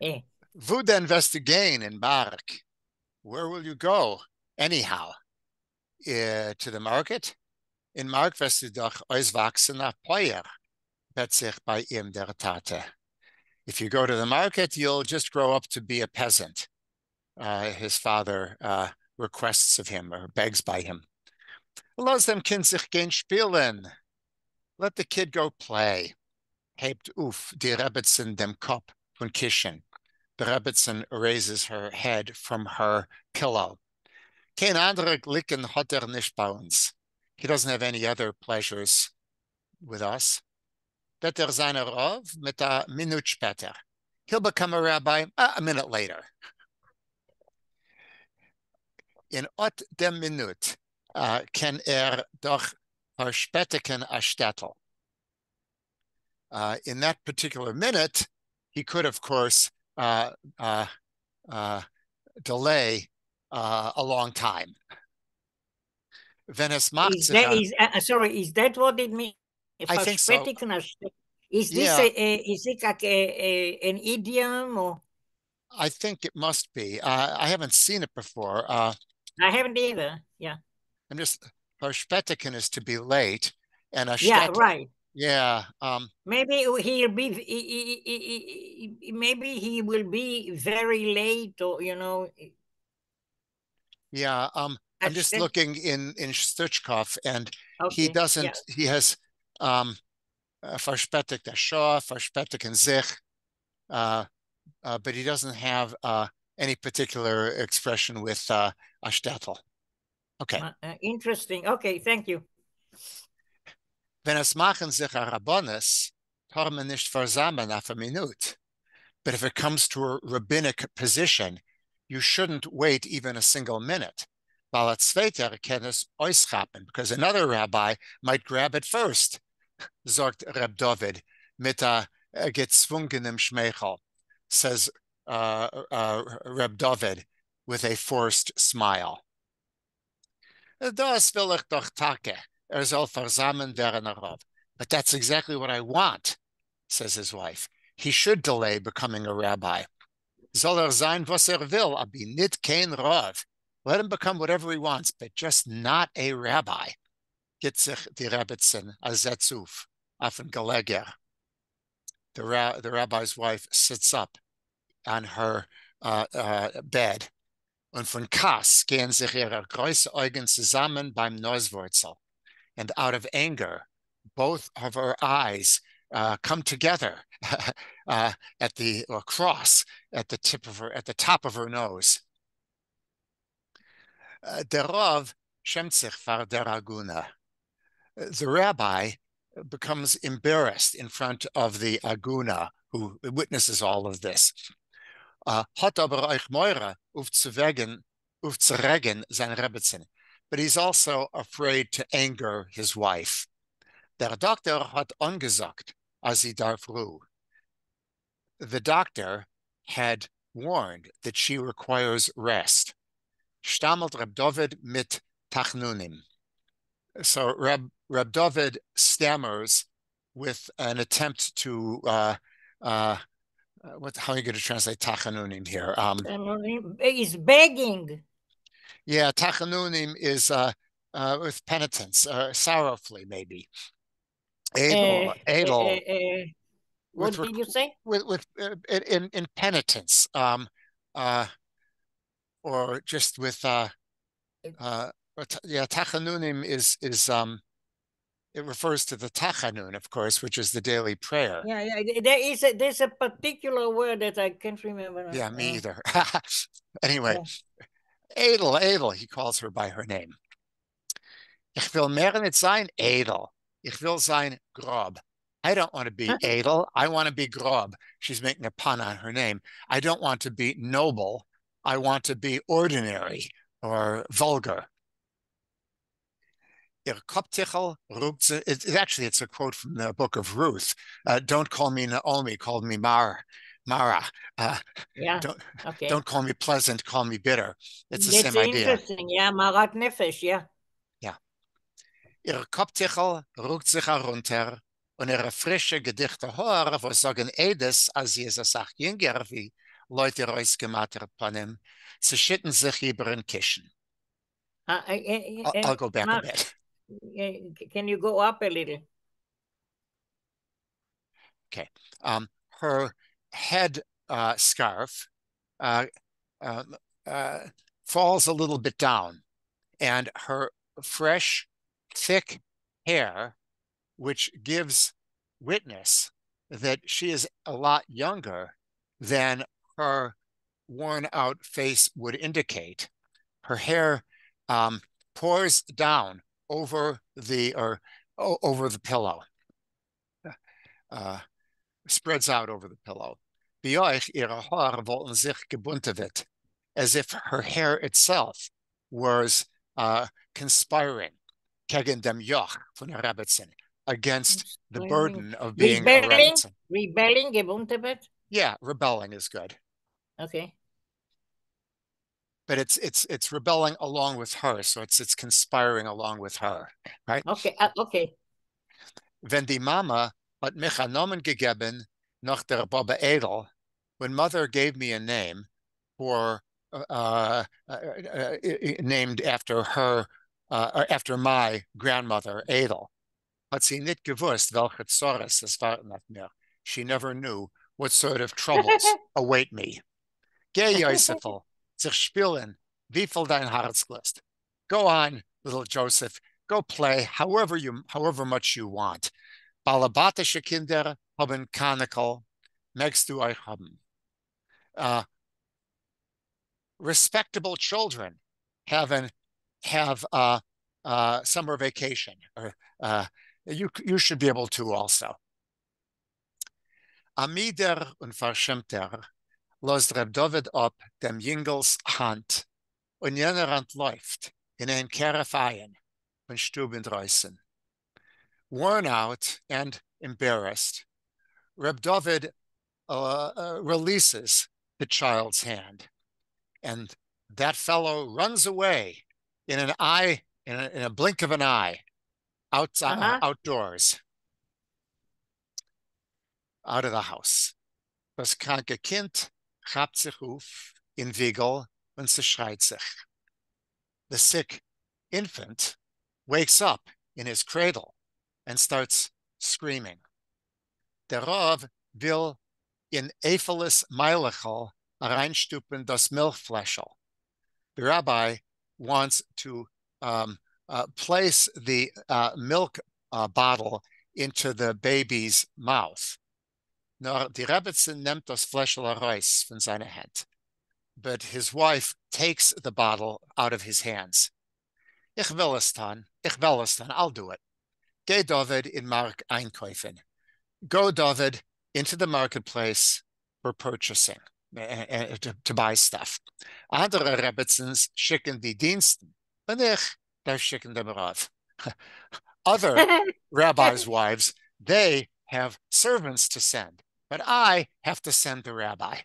Eh. Du gehen in Mark? Where will you go anyhow? Uh, to the market? In Mark wirst du doch auswachsener Peuer, bet sich bei ihm der Tate. If you go to the market, you'll just grow up to be a peasant. Uh, his father uh, requests of him or begs by him. Lass dem Kind sich gehen spielen. Let the kid go play. Hebt uf die Rebbitzin dem Kopf von Kishin. The Rebbitzin raises her head from her pillow. Kein andere Glicken hat er nicht bei uns. He doesn't have any other pleasures with us. Wird er seine Rov mit a Minute später. He'll become a rabbi uh, a minute later. In ot dem Minute uh, er doch verspätigen a. Uh, in that particular minute, he could, of course, delay uh, a long time. Venice is that, is, uh, sorry, is that what it means? I think so. Is this Yeah. a, a, is it like a, an idiom or I think it must be. Uh, I haven't seen it before. Uh, I haven't either. Yeah. I'm just verspätigen is to be late, and a Yeah, right. Yeah, um, Maybe he'll be he- he- he- maybe he will be very late or you know yeah. Um, I'm just looking in in Stuchkov, and he doesn't. yeah. He has um, verspätigt Shaw, verspätigen sich, uh, uh, but he doesn't have uh, any particular expression with uh, a. Okay. Uh, uh, interesting. Okay, thank you. Wenn es machen sich a Rabbonis, nicht versammeln auf a minute. But if it comes to a rabbinic position, you shouldn't wait even a single minute. Weil zweiter kann es auschappen, because another rabbi might grab it first, sagt Reb David mit a, a gezwungenem Schmeichel, says uh, uh, Reb David with a forced smile. Das will ich doch. Er. But that's exactly what I want, says his wife. He should delay becoming a rabbi. Soll er sein, was er will, aber nicht kein Rav. Let him become whatever he wants, but just not a rabbi. Get sich die Rebbitzin azetzuf auf den Geleger. The, ra- the rabbi's wife sits up on her uh, uh, bed und von Kass gehen sich ihre große Augen zusammen beim Noswurzel. And out of anger, both of her eyes uh, come together uh, at the or cross at the tip of her at the top of her nose. Uh, der Rav schämt sich vor der Aguna. Uh, The rabbi becomes embarrassed in front of the Aguna who witnesses all of this. Uh, hat aber euch Meure aufzuwegen, sein Rebbetzin. But he's also afraid to anger his wife. Der Doktor hat angesagt, als sie darf ruh. The doctor had warned that she requires rest. Stammelt Reb David mit Tachnunim. So Reb, Reb David stammers with an attempt to, uh, uh, what, how are you going to translate Tachanunim here? Um, He's begging. Yeah, tachanunim is uh, uh, with penitence, uh, sorrowfully maybe. Edel, edel, uh, uh, what with, did you say? with with uh, in- in penitence, um, uh, or just with uh, uh, yeah, tachanunim is is um, it refers to the tachanun, of course, which is the daily prayer. Yeah, yeah. There is a there's a particular word that I can't remember. Yeah, me Uh, either. Anyway, Edel, Edel, he calls her by her name. Ich will mehr nicht sein edel. Ich will sein grob. I don't want to be edel. I want to be grob. She's making a pun on her name. I don't want to be noble. I want to be ordinary or vulgar. Ihr Kopftichel rupt sie- it- it- Actually, it's a quote from the book of Ruth. Uh, don't call me Naomi, call me Mar, Mara. Uh, Yeah. don't Okay. don't call me pleasant, call me bitter. It's the That's same idea. interesting. Yeah, Marat Nefesh. Yeah. Ihr Kopftichel ruckt sich herunter und ihre frische, gedichte Haare, was sagen Edes, als eine Sache jünger wie Leute rausgemacht panim, sie schitten sich über ein Kischen. Uh, uh, uh, I'll, I'll go back Mark, a bit. Can you go up a little? Um, her head uh, scarf uh, uh, uh, falls a little bit down, and her fresh, thick hair, which gives witness that she is a lot younger than her worn out face would indicate. Her hair um, pours down over the or over the pillow, uh, spreads out over the pillow. Bei ihre Haare wollten sich gebuntet wird, as if her hair itself was uh, conspiring gegen dem Joch von Rebbetzin, against the burden of being Rebelling? Rebelling. Yeah, rebelling is good, Okay. but it's it's it's rebelling along with her, so it's it's conspiring along with her, right? Okay. Uh, okay. wenn die Mama hat mich einen Namen gegeben nach der Baba Edel, when mother gave me a name for uh, uh, uh, uh, named after her, uh, after my grandmother Edel, hat sie nicht gewusst, welche Zores es warten auf mir. She never knew what sort of troubles await me. Geh, Josephel, sich spielen, wie viel dein Herz glist. Go on, little Joseph, go play however you however much you want. Balabatische Kinder haben Kanikel, möchtest du euch haben. Uh, respectable children have an have a, uh summer vacation, or uh, you you should be able to also. Amider und Verschämter los Reb David ab dem Jingels Hand und jener läuft in ein Kerefayen von Stuben draußen. Worn out and embarrassed, Reb David uh, uh, releases the child's hand, and that fellow runs away in an eye, in a, in a blink of an eye, out, Uh-huh. outdoors, out of the house. Das kranke Kind sich auf in Wiegel und sie schreit sich. The sick infant wakes up in his cradle and starts screaming. Der Rav will in Ephelis Meilechel reinstupen das Milchfläschel. The rabbi wants to um, uh, place the uh, milk uh, bottle into the baby's mouth. Nur die Rebbetzin nimmt das Fläschel heraus von seiner Hand. But his wife takes the bottle out of his hands. Ich will es tun. Ich will es tun. I'll do it. Geh David in Mark einkaufen. Go David into the marketplace for purchasing, uh, to, to buy stuff. Andere Rebbetzins schicken die Diensten. Und ich darf schicken dem Rav. Other rabbis' wives, they have servants to send, but I have to send the rabbi.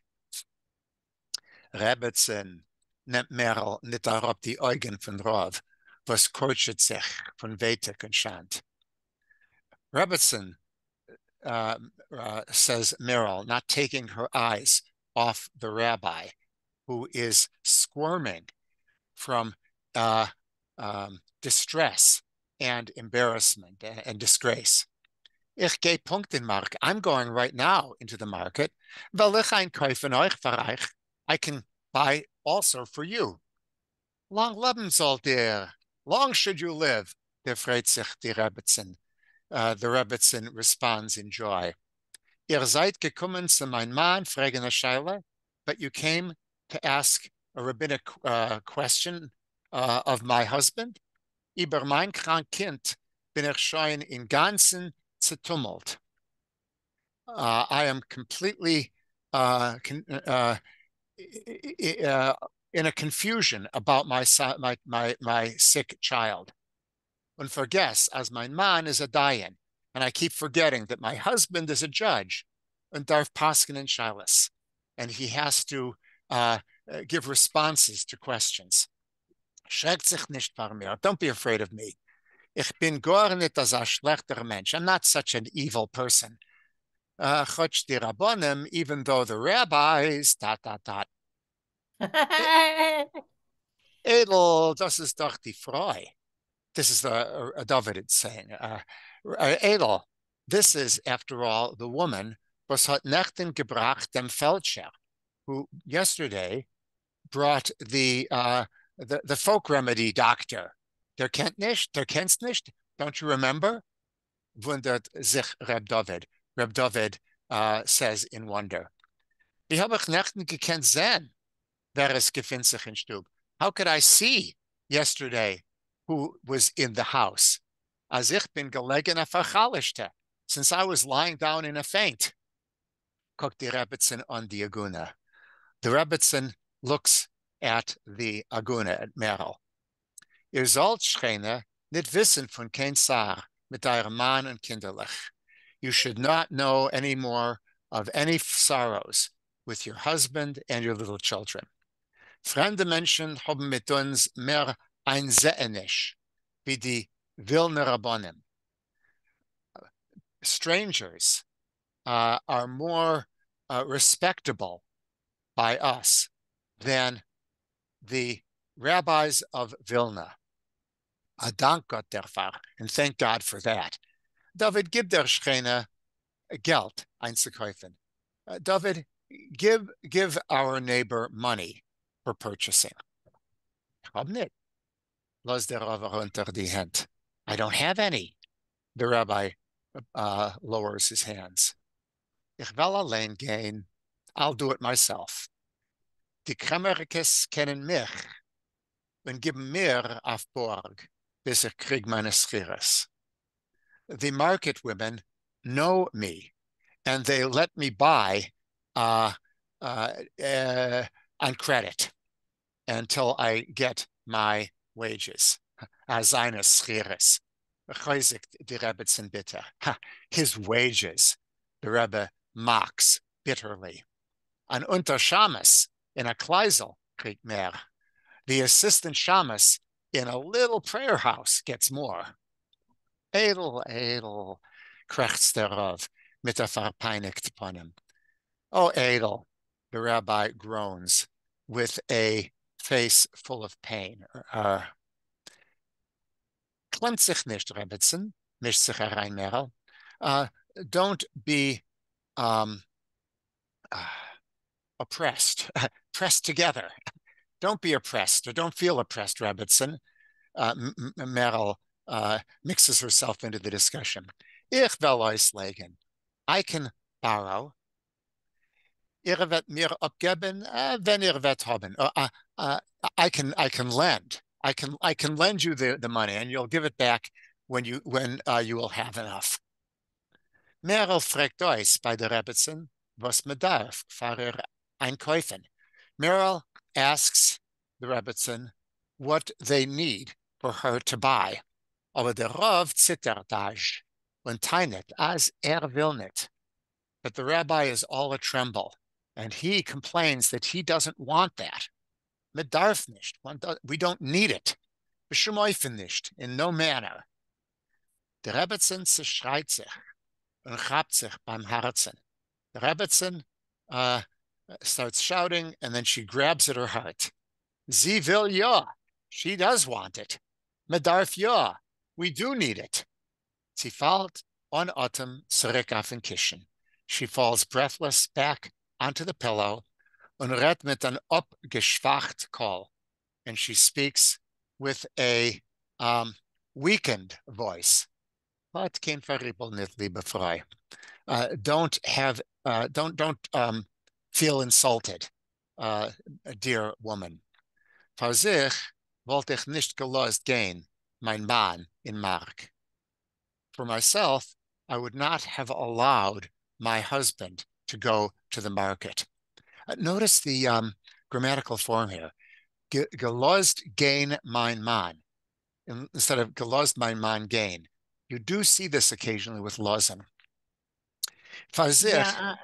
Rebbetzin nimmt Merel nicht herab die Augen von Rav, was kurzet sich von Wetek und Schand. Rebbetzin uh, uh, says Merrill, not taking her eyes off the rabbi, who is squirming from uh, um, distress and embarrassment and, and disgrace. Ich gehe Punkten Mark. I'm going right now into the market. Will ich einkaufen euch für? I can buy also for you. Long leben sollt ihr. Long should you live. Der freut sich die. Uh, the Rebbetzin responds in joy. Ihr seid gekommen zu mein Mann, fragende Scheile, but you came to ask a rabbinic uh, question uh, of my husband. Über mein krank Kind bin ich schon in ganzen zertummelt. Uh, I am completely uh, con- uh, uh, in a confusion about my, son, my, my, my sick child. Und vergess, as mein Mann is a Dayan, and I keep forgetting that my husband is a judge, and darf paskin in Shilas, and he has to uh, uh, give responses to questions. Schreckt sich nicht mir. Don't be afraid of me. Ich bin gar nicht as a schlechter Mensch. I'm not such an evil person. uh, Chotch di Rabbonim, even though the rabbis, dot, dot, dot. Edel, das ist doch die Freu. This is the uh, David saying. Uh, Edel, this is, after all, the woman, was gebracht dem who yesterday brought the, uh, the, the folk remedy doctor. Der kennt nicht, der kennt's nicht. Don't you remember? Wundert sich Reb David. Reb David uh, says in wonder. Wie habe ich wer es sich in Stub? How could I see yesterday who was in the house? As ich bin gelegen auf since I was lying down in a faint. Guckt die Rebbitzin on the Aguna. The Rebbitzin looks at the Aguna, at Merel. Ihr sollt, Schreine, nicht wissen von kein Sar mit eurem Mann und Kinderlich. You should not know any more of any sorrows with your husband and your little children. Fremde Menschen haben mit uns mehr einsehnisch, wie die Vilna Rabbonim. Strangers uh, are more uh, respectable by us than the rabbis of Vilna. Dank Gott derfor, and thank God for that. David, gib der Schreine Geld einzukaufen. Uh, David, give give our neighbor money for purchasing. Ich nicht. Los der Rav unter die Hand. I don't have any. The rabbi uh, lowers his hands. Ich will allein gehen. I'll do it myself. Die Kramerikes kennen mich und geben mir auf Borg, bis ich krieg meine Schires. The market women know me and they let me buy uh, uh, uh, on credit until I get my wages. Seine Schires. Die Rebbetzin bitte. His wages, the Rebbe mocks bitterly. An Unter Shamas in a Kleisel kriegt mehr. The assistant Shamas in a little prayer house gets more. Edel, edel, krächzt Rav mit der verpeinigt Ponem. Oh, edel, the rabbi groans with a face full of pain. Uh, nicht. Uh, don't be um, uh, oppressed, pressed together. Don't be oppressed or don't feel oppressed, Rebbitzen. Uh, Merel uh, mixes herself into the discussion. Ich will auslegen. I can borrow. Ihr wird mir abgeben, uh, wenn ihr wird haben. Uh, uh, I can I can lend. I can I can lend you the, the money, and you'll give it back when you when uh, you will have enough. Merel fragt euch bei der Rebbitzen, was man darf für einkaufen. Merel asks the Rebbitzen what they need for her to buy. Aber der Rav zittert und teinet as er will nicht. But the rabbi is all a tremble, and he complains that he doesn't want that. Mit darf nicht. We don't need it. Beschmeufen nicht, in no manner. Der Rebbetzin zerschreit sich und chabt sich beim Herzen. The Rebbetzin uh, starts shouting, and then she grabs at her heart. Sie will ja. She does want it. Medarf ja. We do need it. Sie fällt on autumn zurück auf den Kissen. She falls breathless back onto the pillow und redt mit an abgeschwacht call. And she speaks with a um, weakened voice. But kein Verriebel nicht, liebe. Uh, don't have, uh, don't, don't um, feel insulted, uh, dear woman. Für sich wollte ich nicht gelost gehen, mein Mann in Mark. For myself, I would not have allowed my husband to go to the market. Uh, notice the um, grammatical form here. Gelost gain mein Mann instead of gelost mein Mann gain. You do see this occasionally with lozen. Fazich, yeah, uh,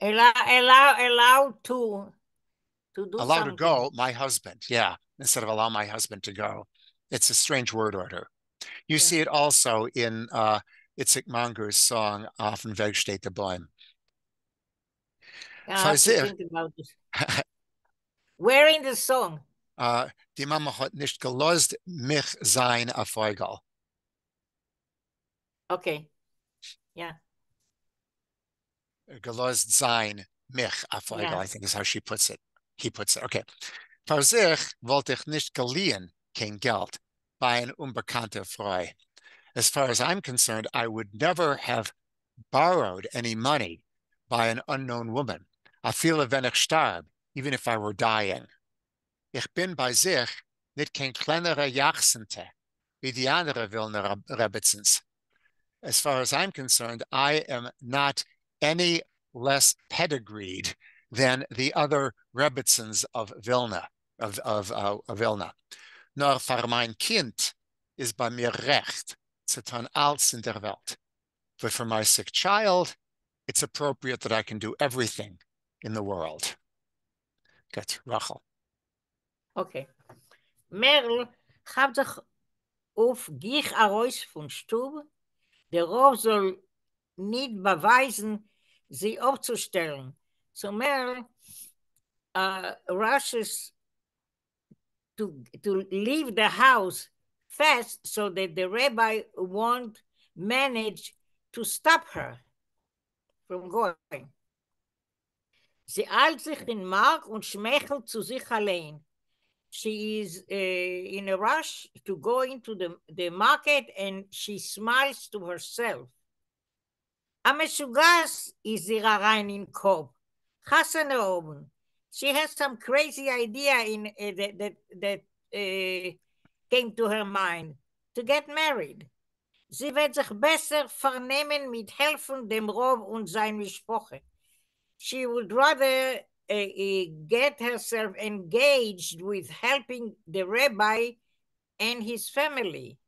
allow, allow, allow to, to do allow something. to go my husband. Yeah, instead of allow my husband to go. It's a strange word order. You yeah. see it also in uh, Itzik Manger's song, Auf dem Weg steht der Bäum. I have to Fazir. think about this. Where in the song? Uh, die Mama hat nicht gelost mich sein Erfolgal. Okay. Yeah. Gelost sein mich Erfolgal, Yeah. I think is how she puts it. He puts it. Okay. Für sich wollte ich nicht geliehen kein Geld bei ein unbekannter Frau. As far as I'm concerned, I would never have borrowed any money by an unknown woman. I feel wenn ich starb, even if I were dying. Ich bin bei sich nicht kein kleinerer Jachsente, wie die andere Wilner Reb- Rebbitzens. As far as I'm concerned, I am not any less pedigreed than the other Rebbitzens of Vilna, of, of, uh, of Vilna. Nur für mein Kind ist bei mir recht zu tun alles in der Welt. But for my sick child, it's appropriate that I can do everything in the world. Good, Rachel. Okay. Merl gab sich auf Gich Arois von Stub. Der Rauf soll nicht beweisen, sie aufzustellen. So Merl uh, rushes to, to leave the house fast so that the rabbi won't manage to stop her from going. Sie eilt sich in Mark und schmeichelt zu sich allein. She is uh, in a rush to go into the, the market and she smiles to herself. המשוגס הזהירה ריין in Cobb. Hassan oben. She has some crazy idea in uh, that that, that uh, came to her mind to get married. Sie wird sich besser vernehmen mit helfen dem Rob und sein Mischproche. She would rather uh, get herself engaged with helping the rabbi and his family.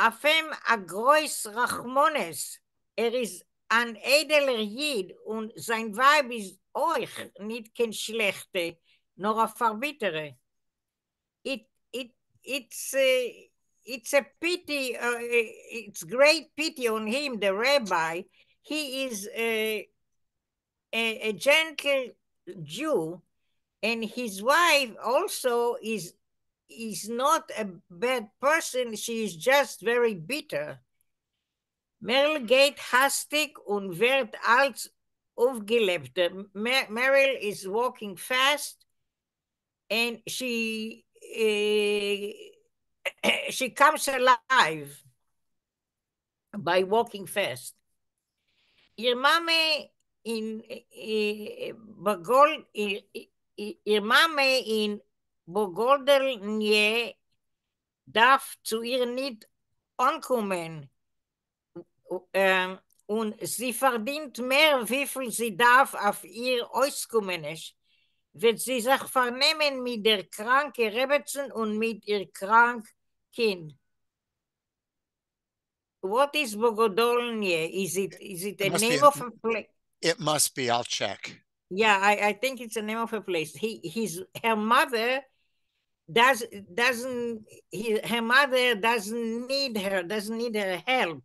Afem a grois Rachmones. Er ist ein edeler Jid und sein Weib ist euch nicht kein schlechte, nur a verbittere. It, it, it's, uh, it's a pity, uh, it's great pity on him, the rabbi. He is a, a, a gentle Jew, and his wife also is is not a bad person. She is just very bitter. Merle geht hastig und wird als aufgelebte. Mer Meryl is walking fast, and she uh, she comes alive by walking fast. Ihr Mame in Bagol, ihr Mame in Bogoldel nie darf zu ihr nicht ankommen. Ähm, und sie verdient mehr, wie viel sie darf auf ihr auskommen ist. Wird sie sich vernehmen mit der kranke Rebetzen und mit ihr krank Kind. What is Bogodolnie? Is it is it It name be- of a place? It must be, I'll check. Yeah, I, I think it's the name of a place. He his her mother does doesn't he, her mother doesn't need her doesn't need her help,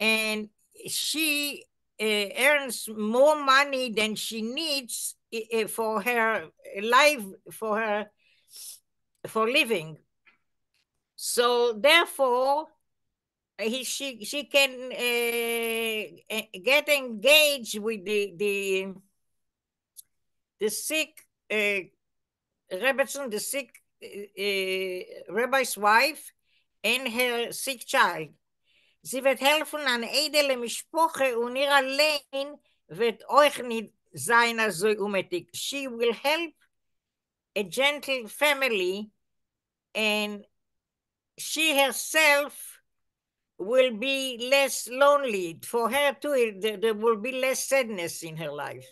and she uh, earns more money than she needs uh, for her life for her for living. So therefore, he she she can uh, uh, get engaged with the the the sick uh, Rebbetzin, the sick uh, rabbi's wife, and her sick child. Sie wird helfen an edele Mischpoche und ihr allein wird euch nicht sein so umetig. She will help a gentle family and she herself will be less lonely. For her too, there, there will be less sadness in her life.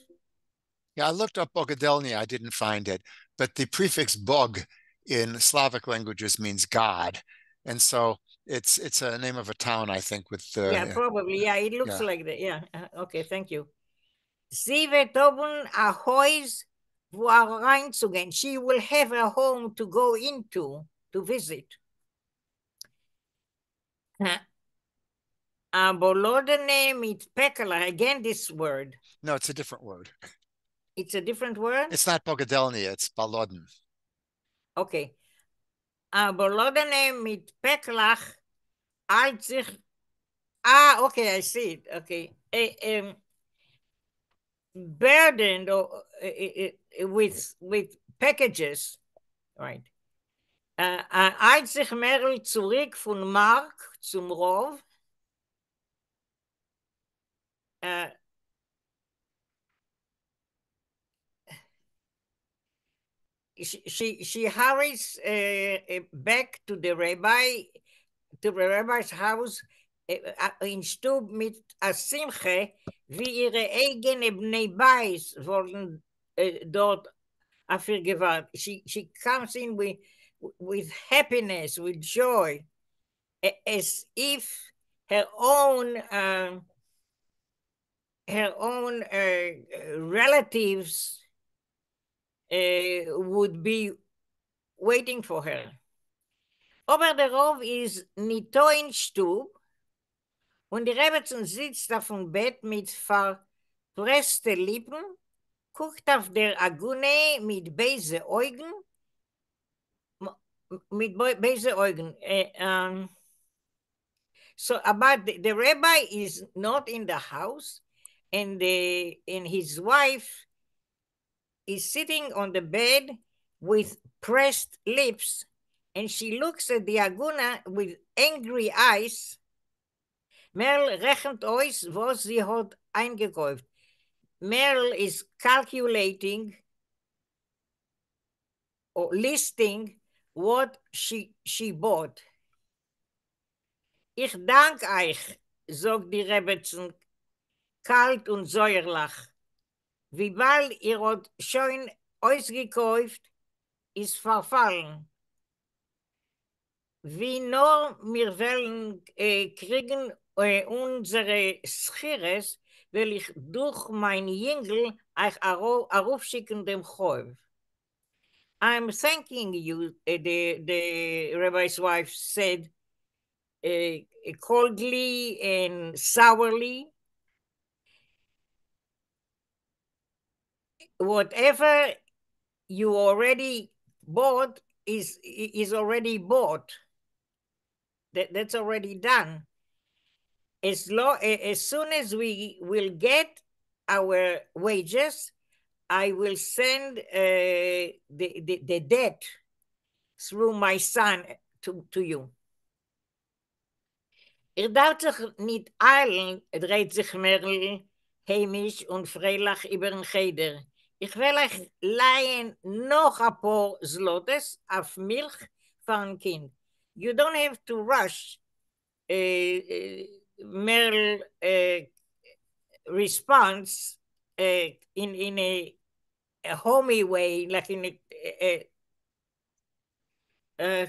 Yeah, I looked up Bogodelnia, I didn't find it, but the prefix bog in Slavic languages means God. And so it's it's a name of a town, I think, with uh, yeah, probably. Yeah, it looks yeah. like that. Yeah. uh, Okay, thank you. Sie wird oben a Haus, wo reinzugehen. She will have a home to go into, to visit. Uh, Abolodene mit pekala. Again, this word. No, it's a different word. It's a different word? It's not Bogadelnia, it's Balodin. Okay. Abolodene mit peklach alt sich. Ah, okay, I see it. Okay. A, um, burdened or, uh, with, with packages, right? Uh, als sich Merl zurück von Mark zum Rov, uh, she, she, hurries uh, back to the rabbi, to the rabbi's house in Stub mit a Simche, wie ihre eigene Bnei Beis wurden uh, dort gewahrt. She, she comes in with, with happiness, with joy, as if her own uh, her own uh, relatives uh, would be waiting for her. Aber der Rov ist nito in Stub und die Rebetzin sitzt auf dem Bett mit verpressten Lippen, guckt auf der Agune mit beise Augen, mit beise Augen. Uh, um, so, but the, the rabbi is not in the house, and the and his wife is sitting on the bed with pressed lips, and she looks at the Aguna with angry eyes. Merl rechnet aus, was sie hat eingekauft. Merl is calculating or listing what she, she bought. Ich dank euch, sagt die Rebetzin, kalt und säuerlich. Wie bald ihr hat schon ausgekauft, ist verfallen. Wie nur wir wollen äh, kriegen äh, unsere Schires, will ich durch mein Jüngel euch aufschicken dem Chäuf. I'm thanking you, uh, the, the rabbi's wife said uh, coldly and sourly. Whatever you already bought is is already bought. That, that's already done. As, long, as soon as we will get our wages, I will send uh, the, the, the debt through my son to, to you. Er darf sich nicht eilen, dreht sich Merl heimisch und freilich über den Cheder. Ich leihen noch paar Zlotes auf Milch Kind. You don't have to rush. Uh, Merl uh, response uh, in in a, a homey way, like in a, a, a,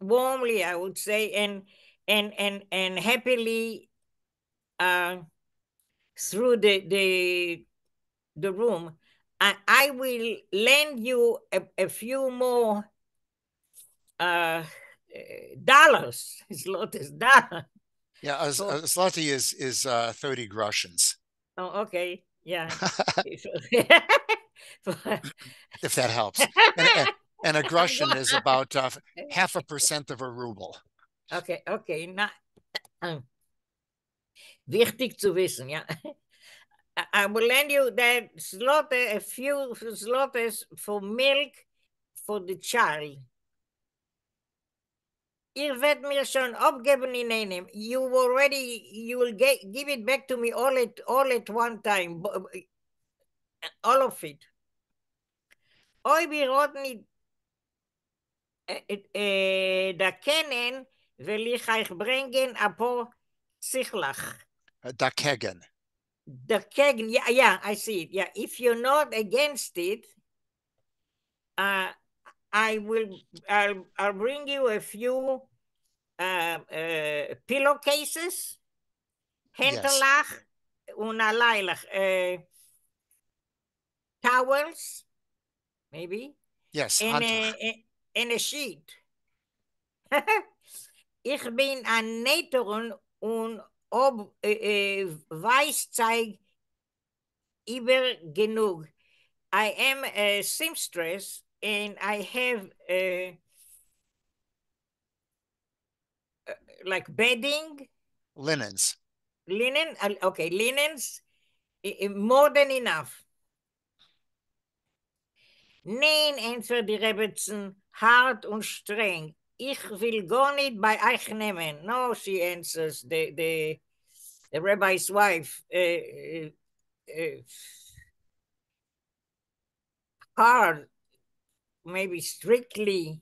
warmly, I would say, and and and and happily uh, through the the the room. I, I will lend you a, a few more uh, dollars. Zloty dollars. Yeah, a, so, zloty is is uh, thirty groshens. Oh, okay. Yeah. if that helps. And, and a groschen is about uh, half a percent of a ruble. Okay, okay. Na, wichtig zu wissen, ja. I will lend you that zloty, a few zlotes for milk for the child. Ihr werdet mir schon abgeben in einem. You already, you will get, give it back to me all at, all at one time. All of it. Roten äh, da kennen, will ich euch bringen ein paar Zichlach. Da kegen. Da Keg, yeah, yeah, I see it. Yeah, if you're not against it, uh, I will, I'll, I'll bring you a few uh, uh, pillowcases, Hinterlach, yes. una leilach, uh, towels, maybe. Yes, and a, a, and a sheet. Ich bin ein Nähterin und ob äh, äh, Weißzeig über genug. I am a seamstress and I have uh, uh, like bedding, linens. linen, okay, linens, more than enough. Nein, answered die Rebbetzin, hart und streng. Ich will gar nicht bei euch nehmen. No, she answers, the, the, the rabbi's wife. Uh, uh, hard, maybe strictly,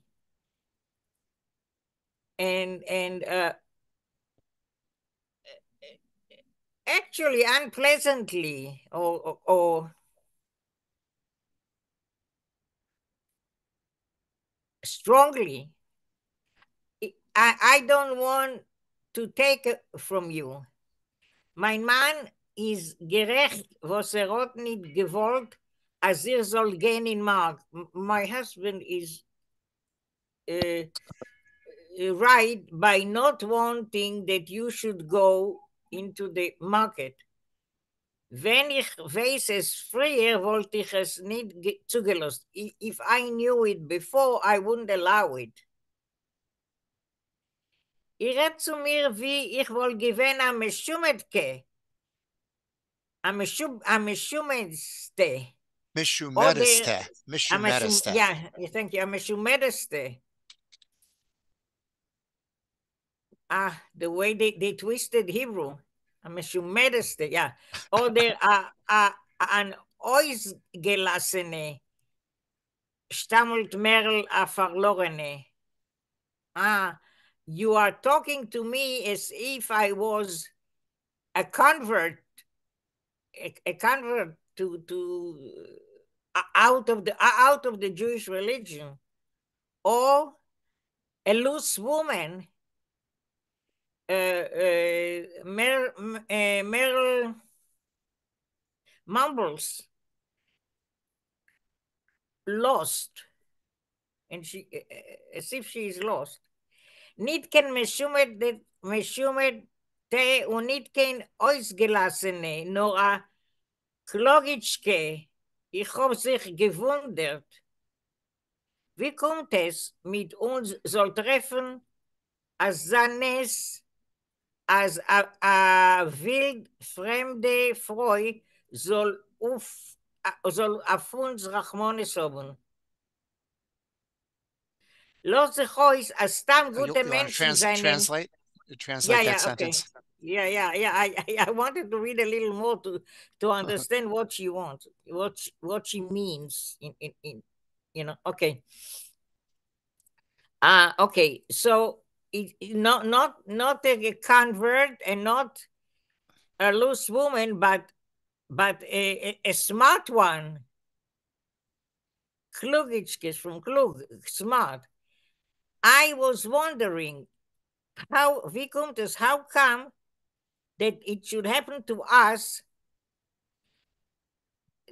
and and uh, actually unpleasantly or, or strongly. I, I don't want to take from you. Mein Mann ist gerecht, was er hat nicht gewollt, als er soll gehen in Mark. My husband is uh, right by not wanting that you should go into the market. Wenn ich weiß es früher, wollte ich es nicht zugelassen. If I knew it before, I wouldn't allow it. Ich rede zu mir, wie ich wohl gewinne am Meschumetke. Am Meschumetste. Meschumetste. Meschumetste. Ja, ich denke, am Meschumetste. Ah, the way they, they twisted Hebrew. Am Meschumetste, ja. Oder a, a, an Oizgelassene. Stammelt Merl a Verlorene. Ah, you are talking to me as if I was a convert, a, a convert to to uh, out of the uh, out of the Jewish religion, or a loose woman uh, uh, Mer, uh, Merle mumbles, lost, and she, uh, as if she is lost. Nicht kein Meshumet, Meshumet, te und nicht kein Ausgelassene, nur a Klogitschke. Ich hab sich gewundert. Wie kommt es, mit uns soll treffen, als Sanes, als a, a wild fremde Freu soll auf, soll auf uns Rachmones. Los sich heus, als stam gute Menschen trans seinen... Translate? Translate Yeah, that yeah, okay. sentence. Yeah, yeah, yeah. I, I wanted to read a little more to to understand what she wants, what she, what she means in, in, in you know. Okay. Uh okay. So it, not not not a convert and not a loose woman, but but a, a, a smart one. Klugitschkes from Klug, smart. I was wondering how es, how come that it should happen to us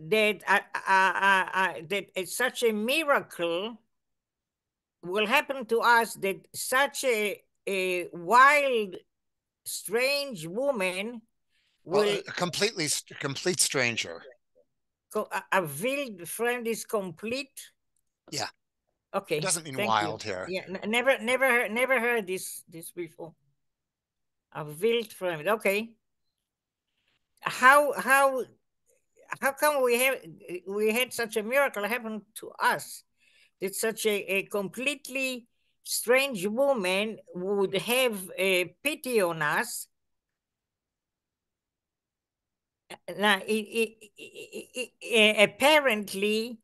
that uh, uh, uh, uh, that it's such a miracle will happen to us that such a, a wild, strange woman Well, will a completely, complete stranger. a, a wild friend is complete. Yeah. Okay. It doesn't mean thank you. wild here. Yeah, never, never, heard- never heard this this before. A wild friend. Okay. How how how come we have we had such a miracle happen to us? That such a, a completely strange woman would have a pity on us. Now, i- i- i- i- i- apparently,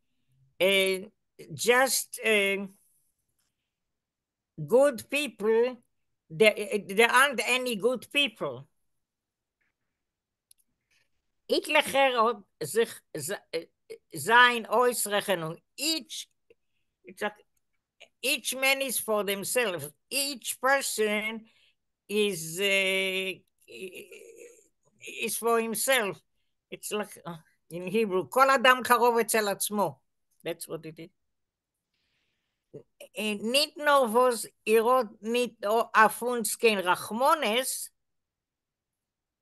uh, just uh, good people, there, there aren't any good people. Etlicher hat sich se- äh, sein Ausrechnung. Each, it's like, each man is for themselves. Each person is uh, is for himself. It's like uh, in Hebrew, כל אדם קרוב אצל עצמו. That's what it is. Rachmones,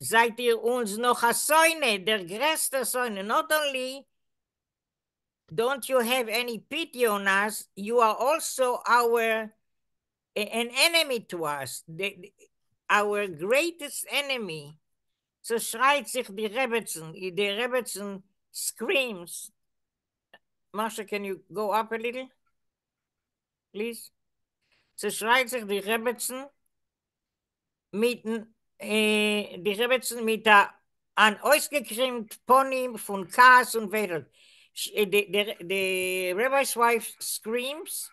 seid ihr uns noch Säune, der größte Säune. Not only don't you have any pity on us, you are also our an enemy to us, the, our greatest enemy. So schreit sich die Rebbetzin, die Rebbetzin screams. Marsha, can you go up a little? Please. So schreit sich die Rebbetzin mit, äh, die Rebbetzin mit der an ausgekrimmt Pony von Chaos und Welt. The, the, the rabbi's wife screams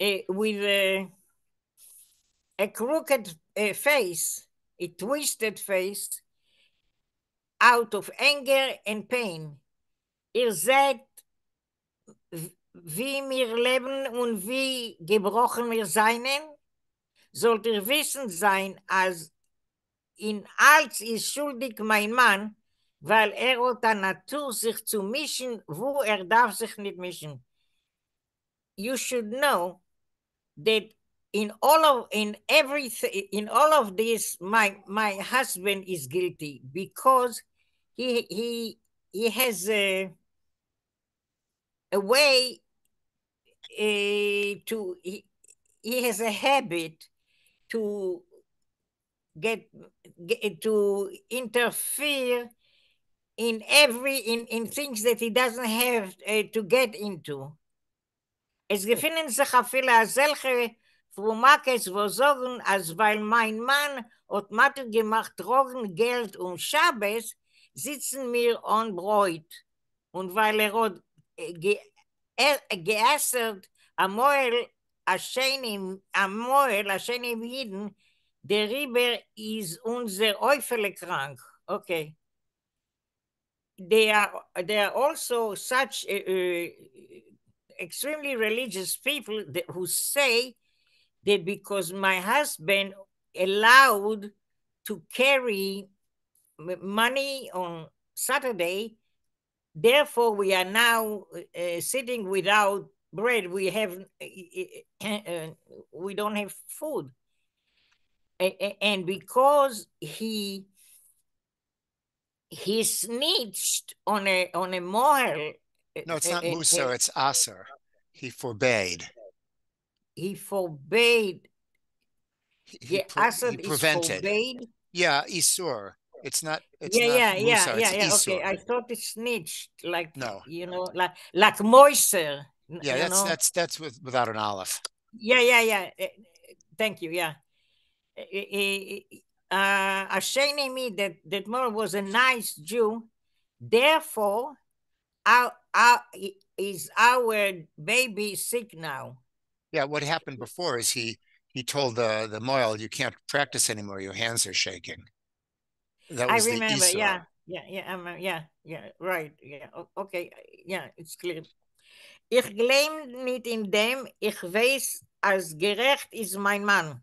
uh, with a, a crooked uh, face, a twisted face, out of anger and pain. Ihr seid, wie wir leben und wie gebrochen wir seien, sollt ihr wissen sein, als in alles ist schuldig mein Mann, weil er hat eine Natur, sich zu mischen, wo er darf sich nicht mischen. You should know that in all of in everything in all of this my my husband is guilty because he he he has a a way uh, to he, he has a habit to get, get to interfere in every in, in things that he doesn't have uh, to get into. Es gefinden sich a viele selche Frumakes, wo sagen, als weil mein Mann hat Mathe gemacht, Drogen, Geld und Schabes, sitzen wir on Bräut. Und weil er hat er, am Moel, a Schenim Jiden, der Rieber ist unser Eufele krank. Okay. They are, they are also such uh, uh, extremely religious people that, who say that because my husband allowed to carry money on Saturday, therefore we are now uh, uh, sitting without bread. We have, uh, uh, uh we don't have food, and because he he snitched on a on a mohel. No, it's not Musa, it's Aser. He forbade. He forbade. He, yeah, pre- he prevented. forbade. Yeah, Isur. It's not. It's yeah, not yeah, Musa, yeah, yeah, yeah. Okay, I thought it's snitched like No. you know, like like Moiser. Yeah, that's know? that's that's with without an olive. Yeah, yeah, yeah. Eh, Thank you. Yeah. Eh, eh, Uh, me that that Mor was a nice Jew. Therefore, our, our is our baby sick now. Yeah, what happened before is he he told the the moil you can't practice anymore. Your hands are shaking. That I was the remember. Isur. Yeah, yeah, yeah, um, yeah, yeah. Right. Yeah. Okay. Yeah, it's clear. Ich gleim nicht in dem. Ich weiß, als gerecht ist mein Mann.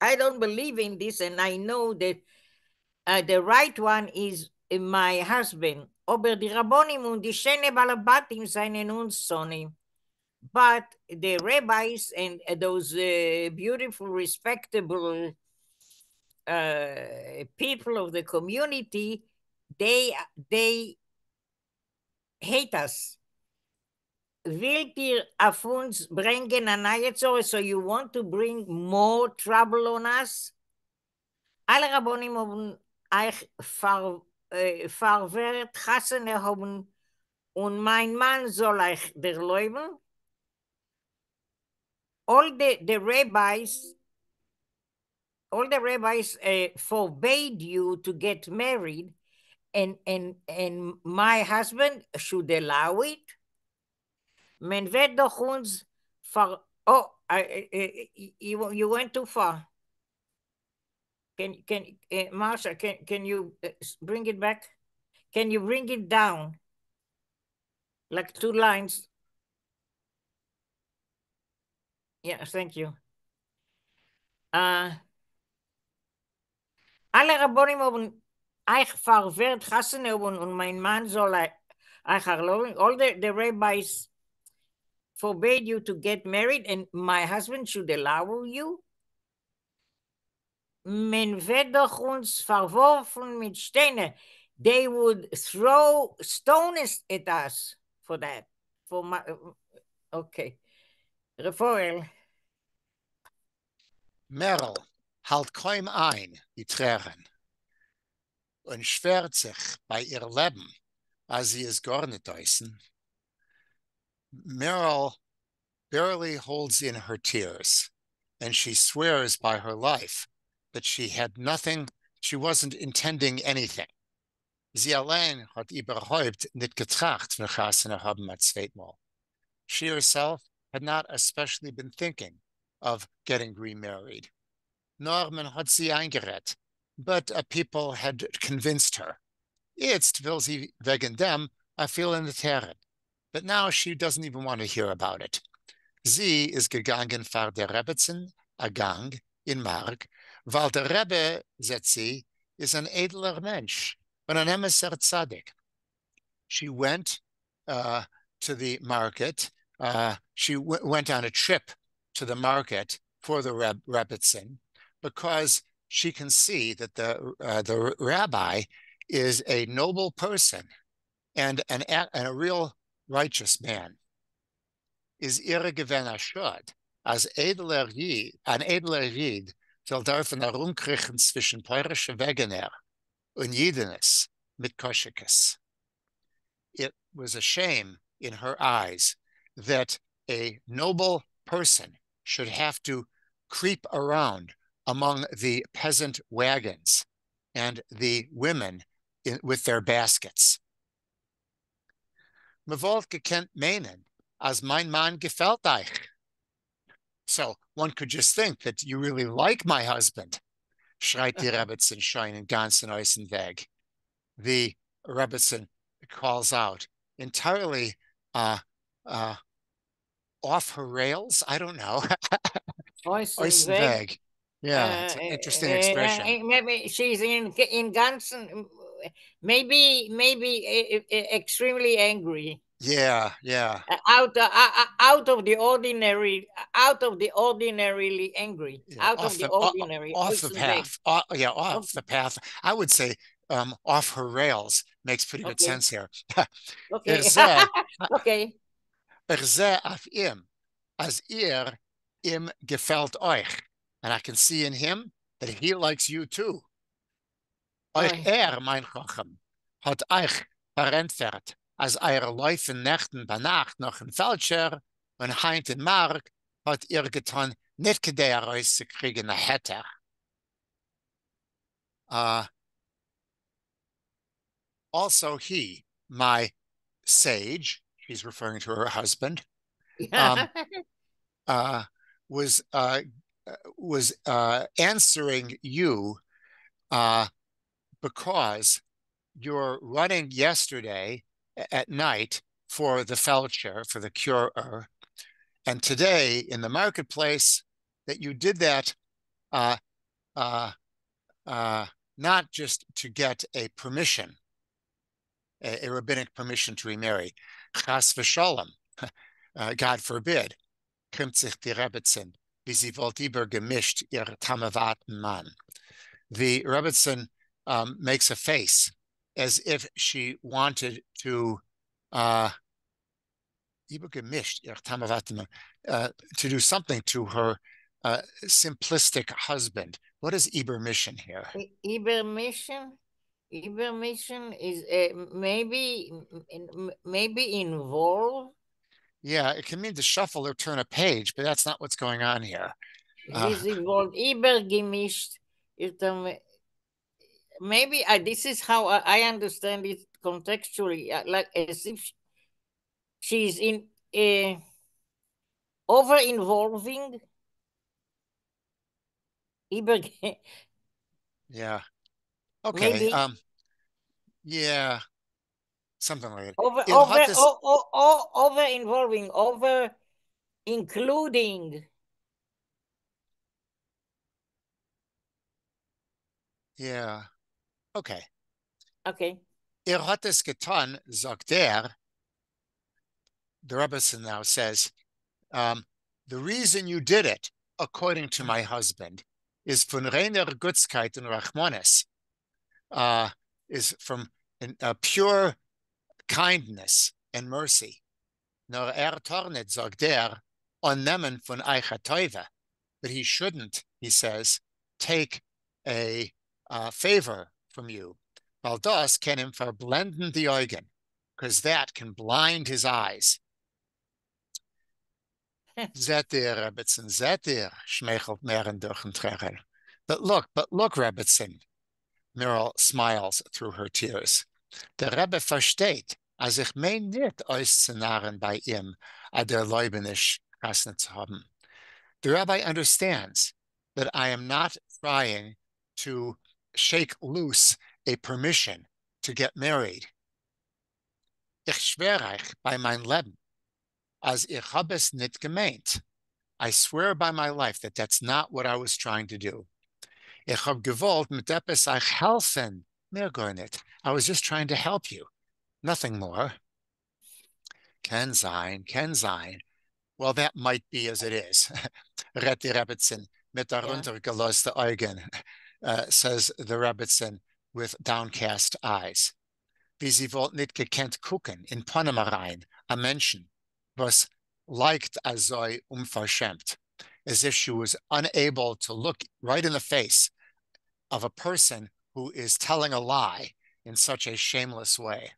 I don't believe in this, and I know that uh, the right one is my husband. Aber die Rabbonim und die Shene Balabatim seien uns Sonim. But the rabbis and uh, those uh, beautiful, respectable uh, people of the community, they they hate us. Wilt ihr auf uns bringen neue Zorre, so you want to bring more trouble on us? Alle Rabbonim haben euch ver, äh, verwehrt, Chassene haben und mein Mann soll euch derleuben. All the, the rabbis, all the rabbis uh, forbade you to get married, and and and my husband should allow it. Men ver oh I, I- you you went too far. Can can uh, Marsha can can you uh, bring it back? Can you bring it down? Like two lines. Yeah, thank you. Uh, alle Rabbonim haben euch und mein Mann soll euch erlauben. All the, the rabbis forbade you to get married and my husband should allow you? Men wird uns verworfen mit Steine. They would throw stones at us for that. For my, okay. Refoel. Merel halt kaum ein, die Tränen, und schwert sich bei ihr Leben, als sie es gar nicht wissen. Meryl barely holds in her tears, and she swears by her life that she had nothing, she wasn't intending anything. Sie allein hat überhaupt nicht getracht, wir Chasana haben at zweitmal. She herself had not especially been thinking of getting remarried. Norman had sie eingerät, but uh, people had convinced her. Jetzt will sie wegen dem a feel in the. But now she doesn't even want to hear about it. Sie is gegangen vor der Rebbetzin, a gang, in Mark, weil der Rebbe, sagt sie, is an edler Mensch, but an emisser tzaddik. She went uh, to the market. Uh, she went on a trip to the market for the Reb- Rebbetzin because she can see that the uh, the rabbi is a noble person and an and a real righteous man. Is ihre gewähner Schuld, als edler Jid, an edler Jid soll dürfen herumkriechen zwischen peurische Wegener und Jidenes mit Koshikes. It was a shame in her eyes that a noble person should have to creep around among the peasant wagons and the women in, with their baskets. Mevolke kent meinen, as mein Mann gefällt euch. So one could just think that you really like my husband, schreit die Rebbitzin schein in ganzen Eisenweg. The Rebbitzin calls out, entirely uh, uh, off her rails. I don't know. Yeah, it's an interesting expression. Uh, maybe she's in in Gansen. Maybe maybe extremely angry. Yeah, yeah. Out uh, out of the ordinary, out of the ordinarily angry, yeah, out of the, the ordinary, off, off the path. Off, yeah, off okay. the path. I would say um, off her rails makes pretty good sense here. okay. okay. Er sei auf ihm, als ihr ihm gefällt euch. And I can see in him that he likes you too. Euch er, mein Chochem, hat euch verentfert, als eure Läufe Nächten bei Nacht noch in Fälscher und heint in Mark hat ihr getan, nicht gedei rauszukriegen, hätte. Uh, also he, my sage, she's referring to her husband, um, uh, was uh, was uh, answering you uh, because you're running yesterday at night for the felcher, for the cure, and today in the marketplace that you did that uh, uh, uh, not just to get a permission, a, a rabbinic permission to remarry, chas v'shalom, uh, God forbid, kommt sich The Rebbitzin um, makes a face as if she wanted to uh, uh, to do something to her uh, simplistic husband. What is mission here? mission, mission is uh, maybe maybe involved yeah, it can mean to shuffle or turn a page, but that's not what's going on here. Uh, übergemischt. Maybe I, this is how I understand it contextually, uh, like as if she's in uh, over involving. yeah. Okay. Maybe. Um. Yeah something like that. Over, over, this... o- o- over involving, over including. Yeah. Okay. Okay. Er hat es getan, sagt er. The Rebbetzin now says, um, the reason you did it, according to my husband, is von reiner Gutskeit and Rachmanis, uh, is from a pure kindness and mercy. Nor er tornet, sagt er, onnemen von eicha teuve. But he shouldn't, he says, take a uh, favor from you. Weil das can him verblenden die Augen, because that can blind his eyes. Zetir, Rebbitzin, Zetir, schmeichelt Meren durch den Trecher. But look, but look, Rebbitzin. Meryl smiles through her tears. Der Rebbe versteht, als ich mein nicht auszunarren bei ihm, a der Leubenisch Kasne zu haben. The rabbi understands that I am not trying to shake loose a permission to get married. Ich schwöre euch bei mein Leben, als ich habe es nicht gemeint. I swear by my life that that's not what I was trying to do. Ich habe gewollt mit etwas euch helfen, mehr gar nicht. I was just trying to help you, nothing more. Can sein. Well, that might be as it is. Retti Rebbitzin, mit heruntergeloste Augen, uh, says the Rebbitzin with downcast eyes. Wie sie wollt nicht gekannt gucken in Panama rein, a Menschen, was liked as unverschämt, as if she was unable to look right in the face of a person who is telling a lie in such a shameless way.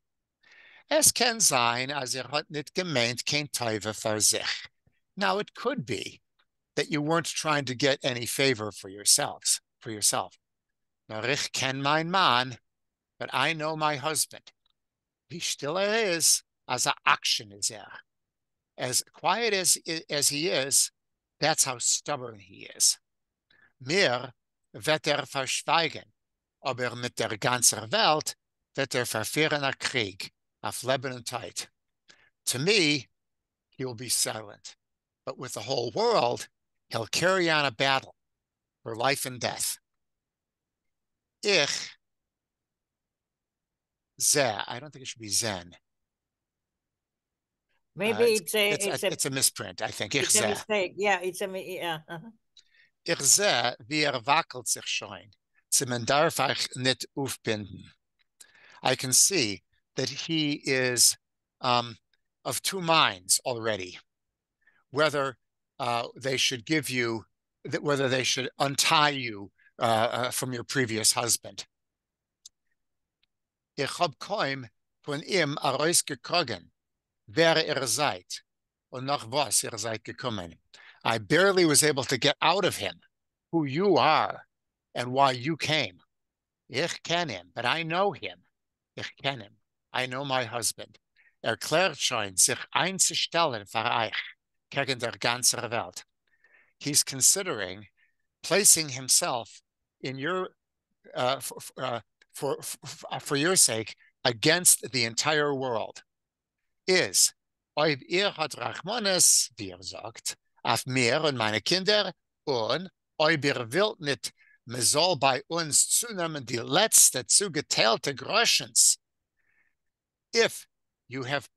Es kann sein, als er hat nicht gemeint, kein Teufe für sich. Now, it could be that you weren't trying to get any favor for yourselves, for yourself. Now, ich kenn mein Mann, but I know my husband. He still is, as a action is er. As quiet as, as he is, that's how stubborn he is. Mir wird er verschweigen, aber mit der ganzen Welt wird er verfehrener Krieg Leben und Zeit. To me, he will be silent. But with the whole world, he'll carry on a battle for life and death. Ich, ze, I don't think it should be zen. Maybe uh, it's, it's, a it's, it's a, a it's a misprint, I think. Ich it's a mistake. Yeah, it's a yeah. Uh -huh. Ich sehe, wie er wackelt sich schon. Sie man darf euch nicht aufbinden. I can see that he is um, of two minds already, whether uh, they should give you, whether they should untie you uh, uh, from your previous husband. Ich hab kaum von ihm herausgekriegt, wer ihr seid und nach was ihr seid gekommen. I barely was able to get out of him who you are and why you came. Ich kenne him, but I know him. Ich kenne him. I know my husband. Erklärt schon, sich einzustellen für euch gegen der ganze Welt. He's considering placing himself in your uh, for, uh, for, for, for your sake against the entire world. Is, ob ihr hat Rachmanes, wie er sagt, auf mir und meine Kinder und ob ihr wollt nicht, man soll bei uns zunehmen die letzte zugeteilte Groschens. If you have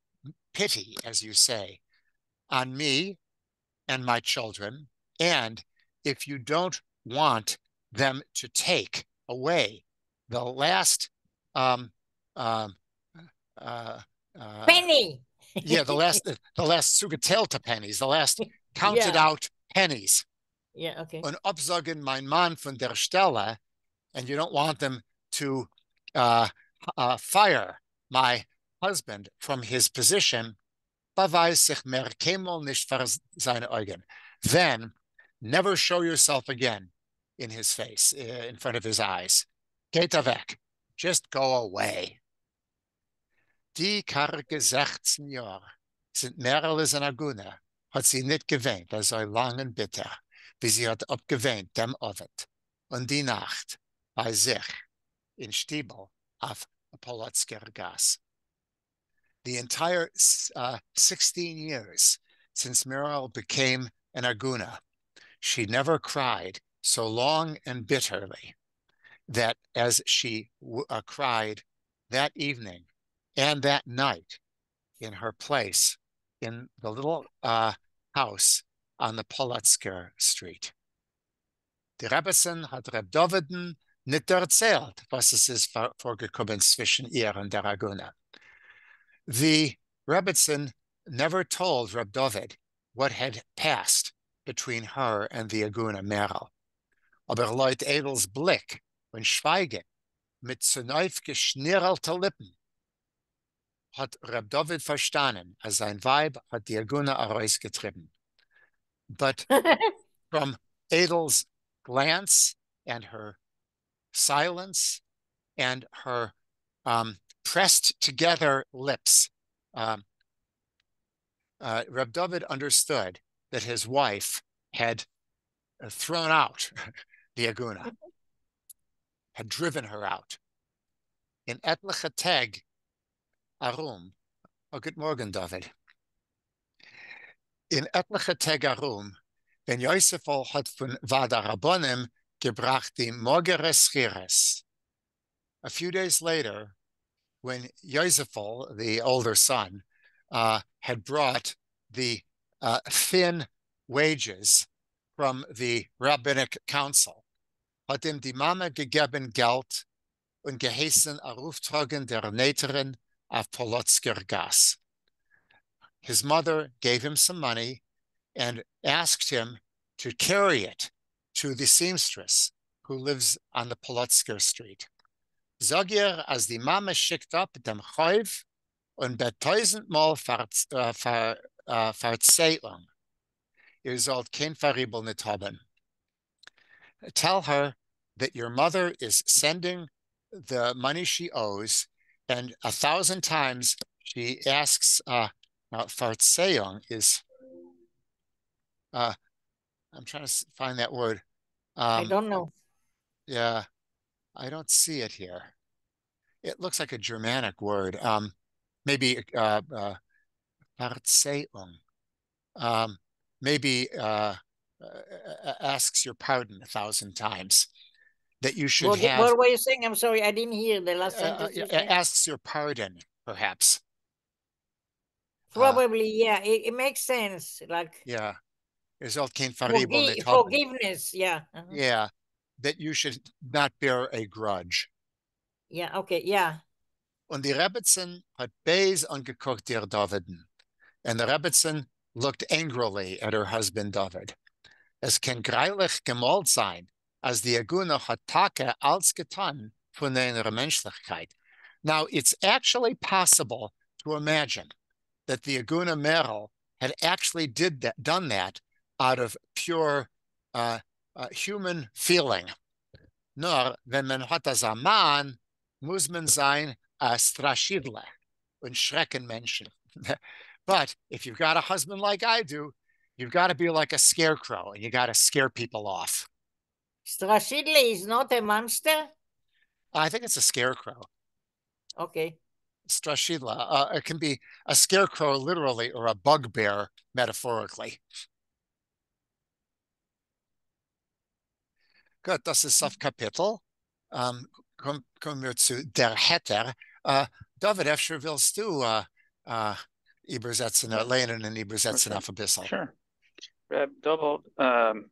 pity, as you say, on me and my children, and if you don't want them to take away the last um, um, uh, uh, penny. yeah, the last the last Sugetelta pennies, the last counted yeah. out pennies. Yeah, okay. Und absagen mein Mann von der Stelle, and you don't want them to uh, uh, fire my husband from his position, beweist sich mehr keinmal nicht für seine Augen. Then, never show yourself again in his face, in front of his eyes. Geht er weg. Just go away. Die karge 16 Jahre sind mehr als eine Aguna, hat sie nicht gewähnt, er sei lang und bitter, wie sie hat abgewähnt dem Ovid. Und die Nacht bei sich in Stiebel auf Polotsker Gas. The entire uh, 16 years since Muriel became an Aguna, she never cried so long and bitterly that as she uh, cried that evening and that night in her place in the little uh, house on the Polotzker Street. Die Rebbetzin hat Reb Doviden nicht erzählt, was es ist vorgekommen zwischen ihr und der Aguna. The Rebbetzin never told Reb Dovid what had passed between her and the Aguna Merel. Aber Leut Edels Blick und Schweigen mit zunäuf geschnirrelte Lippen hat Reb David verstanden, als sein Weib hat die Aguna herausgetrieben. But from Edel's glance and her silence and her um, pressed together lips, um, uh, Reb David understood that his wife had uh, thrown out the Aguna, had driven her out. In Etlechateg Arum, oh, good morning, David. In Etlechateg Arum, wenn Yosefol hat von Vada gebracht die Mogeres Chires. A few days later, when Yosefol, the older son, uh, had brought the uh, thin wages from the rabbinic council, hat ihm die Mama gegeben Geld und geheißen Auftragen der Nähterin auf Polotzker Gas. His mother gave him some money and asked him to carry it to the seamstress who lives on the Polotzker Street. Zogir, as Mama schickt dem und bei tausendmal Ver, Ver, uh, Verzählung. Ihr sollt kein Verriebel nicht haben. Tell her that your mother is sending the money she owes, and a thousand times she asks, uh, now Verzählung is, uh, I'm trying to find that word. Um, I don't know. Yeah, I don't see it here. It looks like a Germanic word. Um, maybe uh, uh, um, maybe uh, uh, asks your pardon a thousand times. That you should what, have. What were you saying? I'm sorry, I didn't hear the last uh, sentence. Uh, asks your pardon, perhaps. Ah. Probably, yeah. It, it makes sense. Like yeah, result came forgi forgiveness. Yeah. -huh. Yeah, that you should not bear a grudge. Yeah. Okay. Yeah. Und die Rebbetzin hat Beis angeguckt ihr Daviden. And the Rebbetzin looked angrily at her husband David. Es kann greilich gemalt sein, als die Aguna hat Take als getan von ihrer Menschlichkeit. Now, it's actually possible to imagine that the Aguna Merel had actually did that, done that out of pure uh, uh, human feeling. Nur, wenn man hat Mann, muss man sein a strashidle und schrecken Menschen. but if you've got a husband like I do, you've got to be like a scarecrow and you got to scare people off. Strashidle is not a monster? I think it's a scarecrow. Okay. Strashidla. Uh, it can be a scarecrow literally or a bugbear metaphorically. Gut, das ist auf Kapitel. Um, kommen wir zu der Heter. Uh, David, efter willst du uh, uh, übersetzen, uh, lernen und übersetzen okay. auf ein bisschen? Sure. Reb Dovid, um,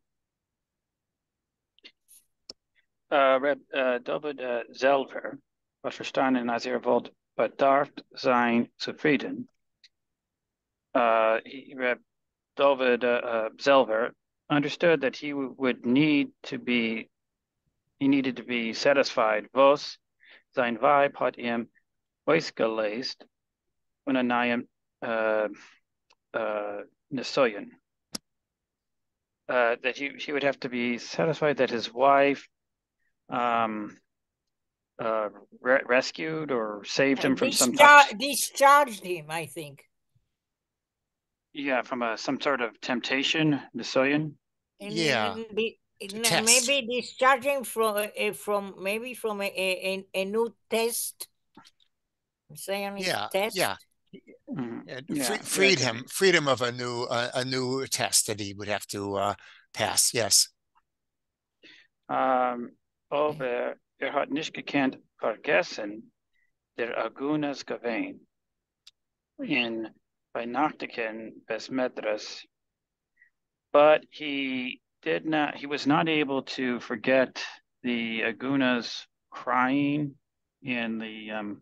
uh, Reb uh, David uh, Zelver, was verstanden als er wordt bedarft zijn zufrieden. Uh, David uh, uh, Zelver understood that he would need to be he needed to be satisfied. Was sein Weib hat ihm ausgelöst und einen neuen uh, uh. Uh, that he, he would have to be satisfied that his wife um, uh, re rescued or saved him from Dischar some type... discharged him, I think. Yeah, from a some sort of temptation, Nesoyen. Yeah. maybe discharging from uh, from maybe from a, a, a new test. Saying yeah, test. yeah. Mm, yeah, free, freed yeah, him, freedom of a new uh, a new test that he would have to uh, pass. Yes. Um, over er hat nicht gekannt vergessen der Agunas gewein in bei Nachtiken Besmedras. But he did not, he was not able to forget the Aguna's crying in the, um,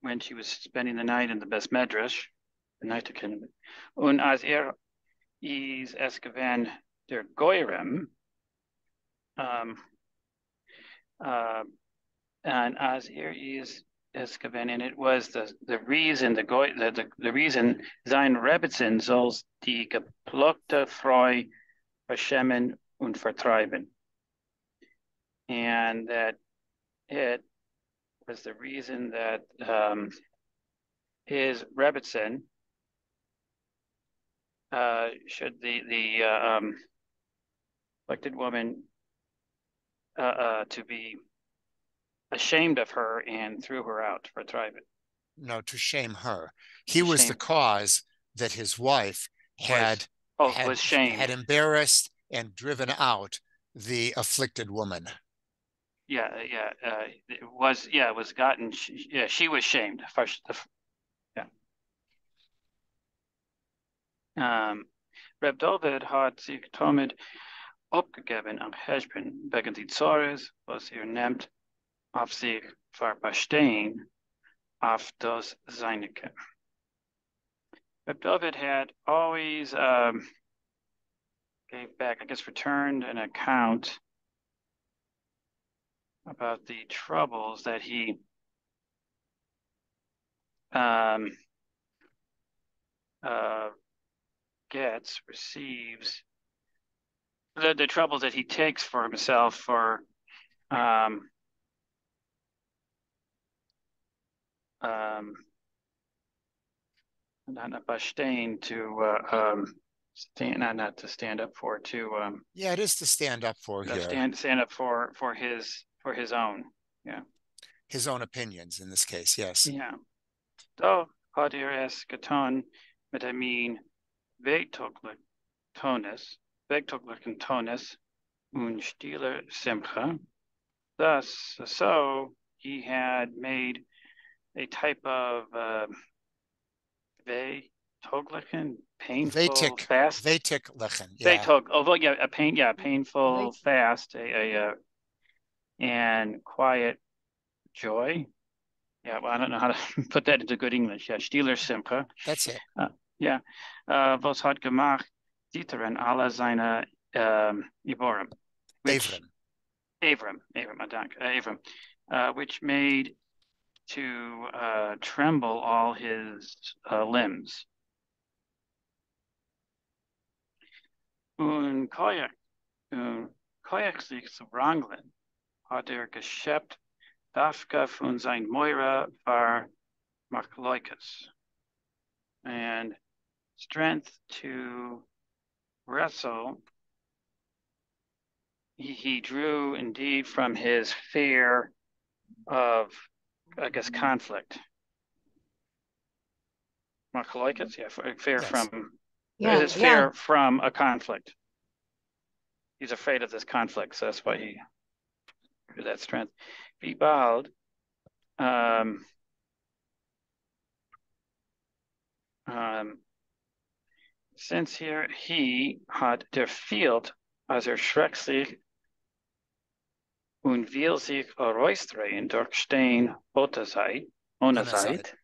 when she was spending the night in the best medrash, the night of Kinnaman. Und as er is eskeven der Goyrem, um, uh, and as er is eskeven, and it was the the reason the goy the, the, the reason sein Rebbitzen soll die geplockte Freu verschämen und vertreiben, and that it was the reason that um, his Rebbitzen uh, should the the uh, um, elected woman uh, uh, to be ashamed of her and threw her out for thriving. No, to shame her. He was shame. the cause that his wife had oh, had, was shamed. had embarrassed and driven out the afflicted woman. Yeah, yeah, uh, it was yeah, it was gotten. Yeah, she was shamed. First, The, yeah. Um, Reb David had damit opgegeben am Heshbon wegen die Zores, was er nimmt auf sich verstehen auf das Seineke. Reb David had always um, gave back, I guess, returned an account about the troubles that he um, uh, gets, receives, the, the troubles that he takes for himself for um, um, not a Bastain to uh, um, stand not not to stand up for to um, yeah it is to stand up for here stand stand up for for his for his own yeah. His own opinions in this case yes. Yeah. So Hadir es Gaton mit I mean Vegtoglik tonus un Stieler Simcha thus so he had made a type of uh, ve toglichen painful Veitik, fast Veitik lichen. Yeah. Veitog, oh yeah, a pain, yeah, painful fast, a, a, a, and quiet joy. Yeah, well, I don't know how to put that into good English. Yeah, Stieler Simcha. That's it. Uh, yeah, uh, was hat gemacht Dieter alle seine um, Iborim. Avram. Avram, Avram, dank, Avram, uh, which made to uh, tremble all his uh, limbs. Und koyak, uh, Kajak sich zu wrangeln, hat er Dafka von sein Moira var Machloikas. And strength to wrestle, he, he drew indeed from his fear of I guess conflict. Machloikas, yeah, fear yes. from yeah, his fear yeah. from a conflict. He's afraid of this conflict, so that's why he drew that strength. Vibald, um, um, since here he had der field as er schrecklich und will sich erräuchern durch Stein ohne Zeit, ohne Zeit,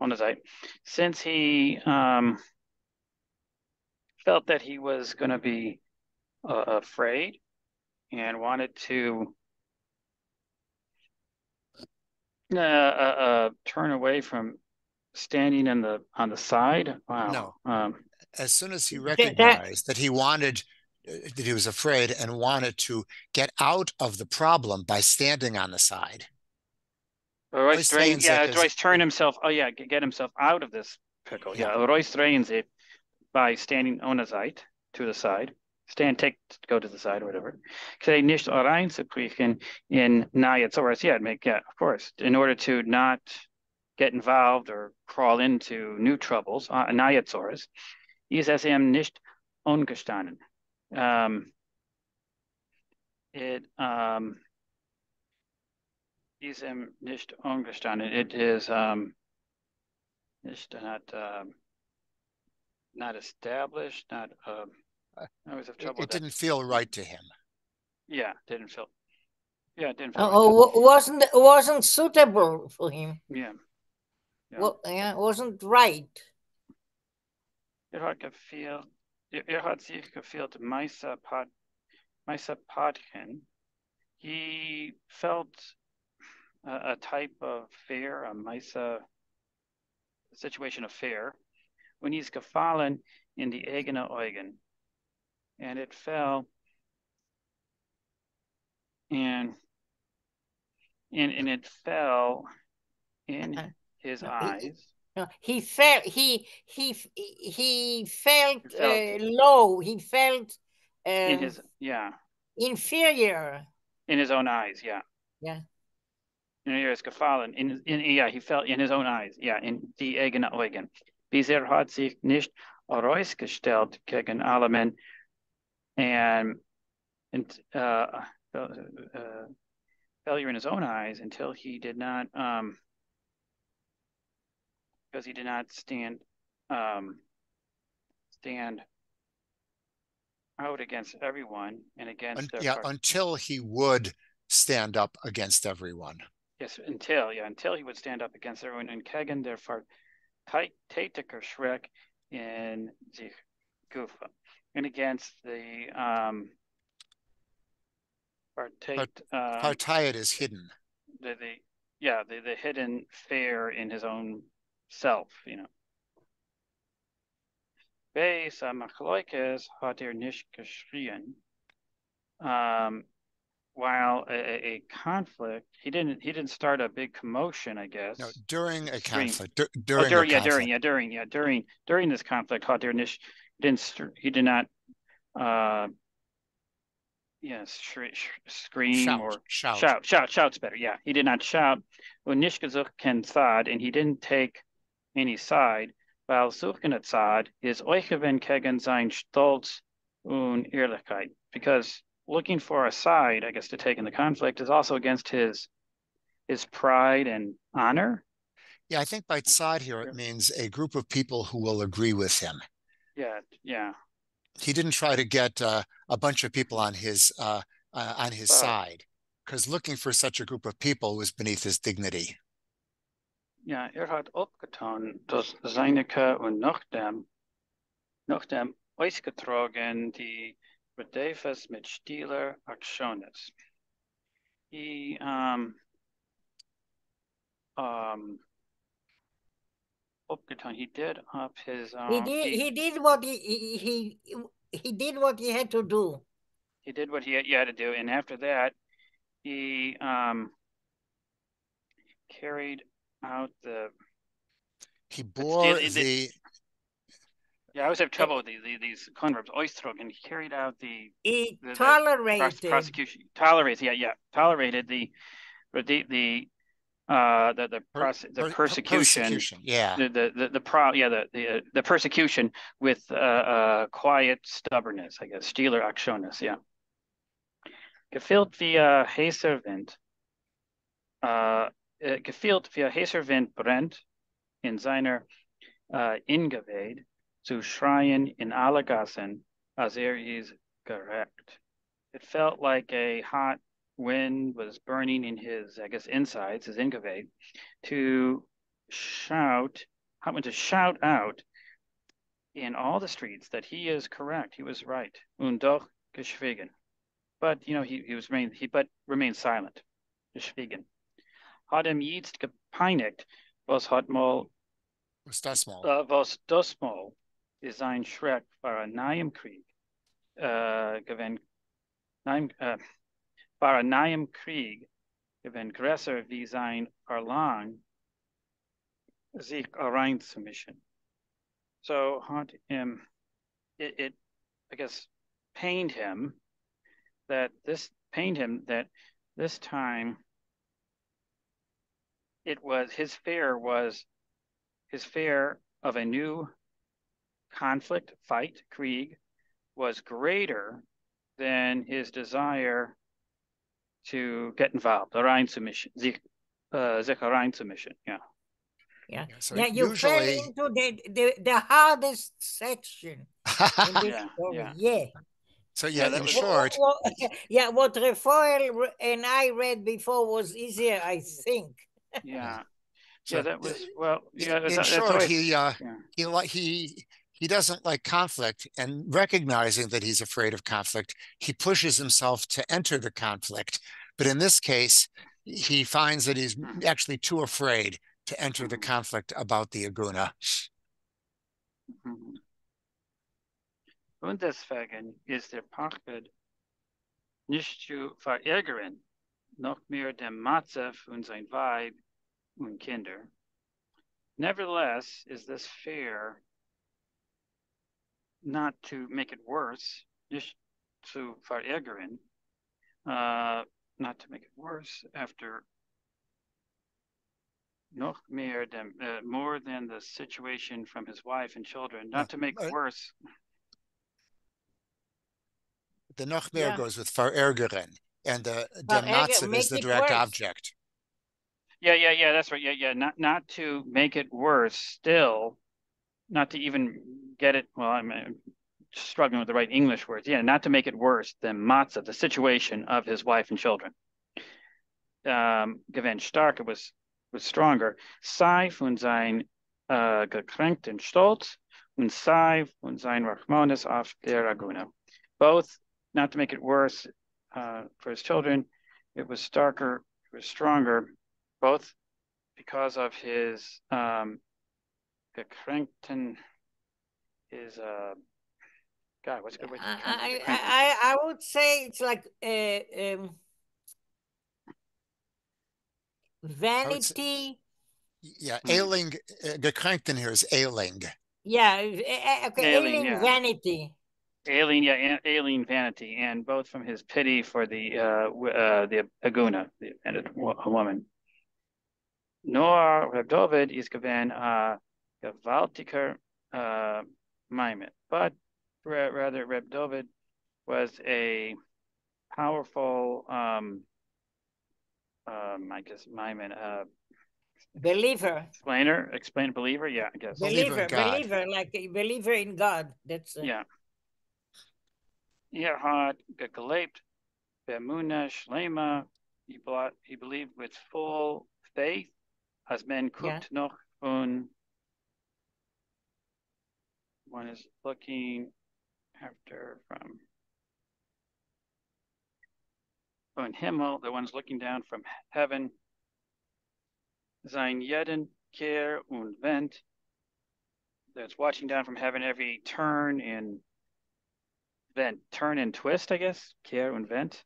ohne Zeit, since he um, felt that he was going to be uh, afraid and wanted to uh, uh, uh, turn away from standing in the on the side. Wow. No. Um, as soon as he recognized that, that he wanted that he was afraid and wanted to get out of the problem by standing on the side. Royce drains, yeah, Royce turn himself. Oh yeah, get himself out of this pickle. Yeah, yeah Royce drains it by standing on the side to the side. Stand, take, go to the side or whatever. Say nicht reinzukriechen in Nayatsaurus. Yeah, make yeah, of course, in order to not get involved or crawl into new troubles. Uh, Nayatsaurus. Is as ihm nicht ungestanden um, it um, diesem nicht ungestanden. It is um, nicht not um, not established, not um I always have It, trouble it with that. didn't feel right to him. Yeah, didn't feel yeah, it didn't feel Uh, right. uh, wasn't wasn't suitable for him. Yeah. Ja. Wa- yeah, wasn't right. Er hat gefehlt, er, hat sich gefehlt, Meister Pat, Meister Patchen. He felt a, a type of fear, a Meister situation of fear, when he's gefallen in die eigene Augen. And it fell and and, and it fell in Uh, his eyes. No, he felt he he he felt, He felt- uh, low. He felt uh, In his yeah, inferior. in his own eyes, yeah. Yeah. In ist gefallen. In, in, ja, he felt in his own eyes. Yeah, in die eigene Augen. Bis er hat sich nicht herausgestellt gegen alle men and, and uh, uh, failure in his own eyes until he did not, um, because he did not stand, um, stand out against everyone and against Un- their yeah, part- until he would stand up against everyone. Yes, until yeah, until he would stand up against everyone and Kagan therefore tätiger Schreck in the Gufa and against the um partake um, Partayat is hidden. the, the yeah the, the hidden fear in his own self, you know. Bei Samachloikes hat er nicht. Um, while a, a- conflict, he didn't he didn't start a big commotion, I guess. No, during a conflict. dur- Oh, during, a during, yeah, conflict. during, yeah, during, yeah, during, during this conflict, hat er nicht, didn't, st- he did not, uh, yes, shri- sh- scream shout, or shout. shout, shout, shout's better. Yeah, he did not shout. Nicht gesucht kein and he didn't take any side. Weil suchen at Zad is euchgewen gegen sein Stolz und Ehrlichkeit. Because looking for a side, I guess, to take in the conflict is also against his his pride and honor. Yeah, I think by tzad here it means a group of people who will agree with him. Yeah, yeah. He didn't try to get uh, a bunch of people on his uh, uh, on his Right. side because looking for such a group of people was beneath his dignity. Ja, er hat opgetan, dass Seineke und nach dem, nach dem ausgetragen die mit stiller Aktiones. He, um, um, opgetan, he did up his, uh, He did he did what he he he, he did what he had to do. he did what he had, he had to do, and after that, he, um, carried out the He bore it- the Yeah, I always have trouble with these these, these converbs. Oistrog, he carried out the He The- the tolerated. prosecution. Tolerated, yeah, yeah, tolerated the, the the uh the the per- the per- per- persecution, persecution. Yeah, the the the, the pro yeah the the uh, the persecution with uh, uh quiet stubbornness, I guess. Stiller Actionis, yeah. Gefilt via Heserwind. Uh, via Heserwind brennt in seiner uh, zu schreien in alle Gassen, er is gerecht. It felt like a hot wind was burning in his, I guess, insides, his Ingeweid, to shout, happened to shout out in all the streets that he is correct, he was right. Und doch geschwiegen. But you know, he, he was remain he but remained silent. Geschwiegen. Hat ihm jetzt gepeinigt, was hat mal was das mal. uh, was das mal ist ein Schreck für einen neuen Krieg äh, gewinn, nein, äh, für einen neuen Krieg gewinn größer wie sein Erlang sich reinzumischen. So hat him, it, it, I guess, pained him that this, pained him that this time it was, his fear was his fear of a new conflict, fight, Krieg, was greater than his desire to get involved, the Rhine submission, sich, uh, sich Rhine submission, yeah. Yeah, Yeah, so yeah. You fell into the, the the hardest section Yeah, yeah. Yeah. so yeah, that in was- short, What- what- yeah, what Raphael and I read before was easier, I think. Yeah. So, Yeah, that was well. Yeah, in that- that's short, always- he uh, yeah. he like he he doesn't like conflict, and recognizing that he's afraid of conflict, he pushes himself to enter the conflict. But in this case, he finds that he's Mhm. actually too afraid to enter the Mhm. conflict about the Aguna. Mhm. Und deswegen ist der Pachtet nicht zu verärgern, noch mehr dem Matzev und sein Weib und Kinder. Nevertheless, is this fair not to make it worse, nicht zu verärgern, uh, not to make it worse after noch mehr than uh, more than the situation from his wife and children, not to make uh, worse. The noch mehr Yeah. goes with verärgern, and the dem Verärgern, Matzev is the direct worse. object. Yeah, yeah, yeah, that's right. Yeah, yeah, not not to make it worse. Still, not to even get it. Well, I'm uh, struggling with the right English words. Yeah, not to make it worse than matzev, the situation of his wife and children. Um, Gewinn starker was was stronger. Sei von sein uh, gekränkten Stolz und sei von sein Rachmanis auf der Laguna. Both, not to make it worse uh, for his children, it was starker, it was stronger, both because of his um, gekränkten, his uh, God, what's a good way to I, I. I, I would say it's like uh, um, vanity. Yeah, Mhm. ailing, uh, gekränkten here is ailing. Yeah, eh, eh, okay, Alien, alien yeah. vanity. Alien, yeah, alien vanity, and both from his pity for the uh, uh the Aguna, the abandoned wo- woman. Nor Reb David is given a gewaltiger uh maimet, but ra- rather Reb David was a powerful um um I guess maimet uh Believer, explainer, explain believer, yeah, I guess. Believer believer, believer, like a believer in God. That's uh, Ja. Er hat gelebt, Bemuna Shlema, he, bla- he believed with full faith, as men Yeah. guckt noch von, one is looking after from, von Himmel, the one's looking down from heaven, sein jeden Kehr und Vent, that's watching down from heaven every turn and vent, turn and twist, I guess, Kehr und Vent.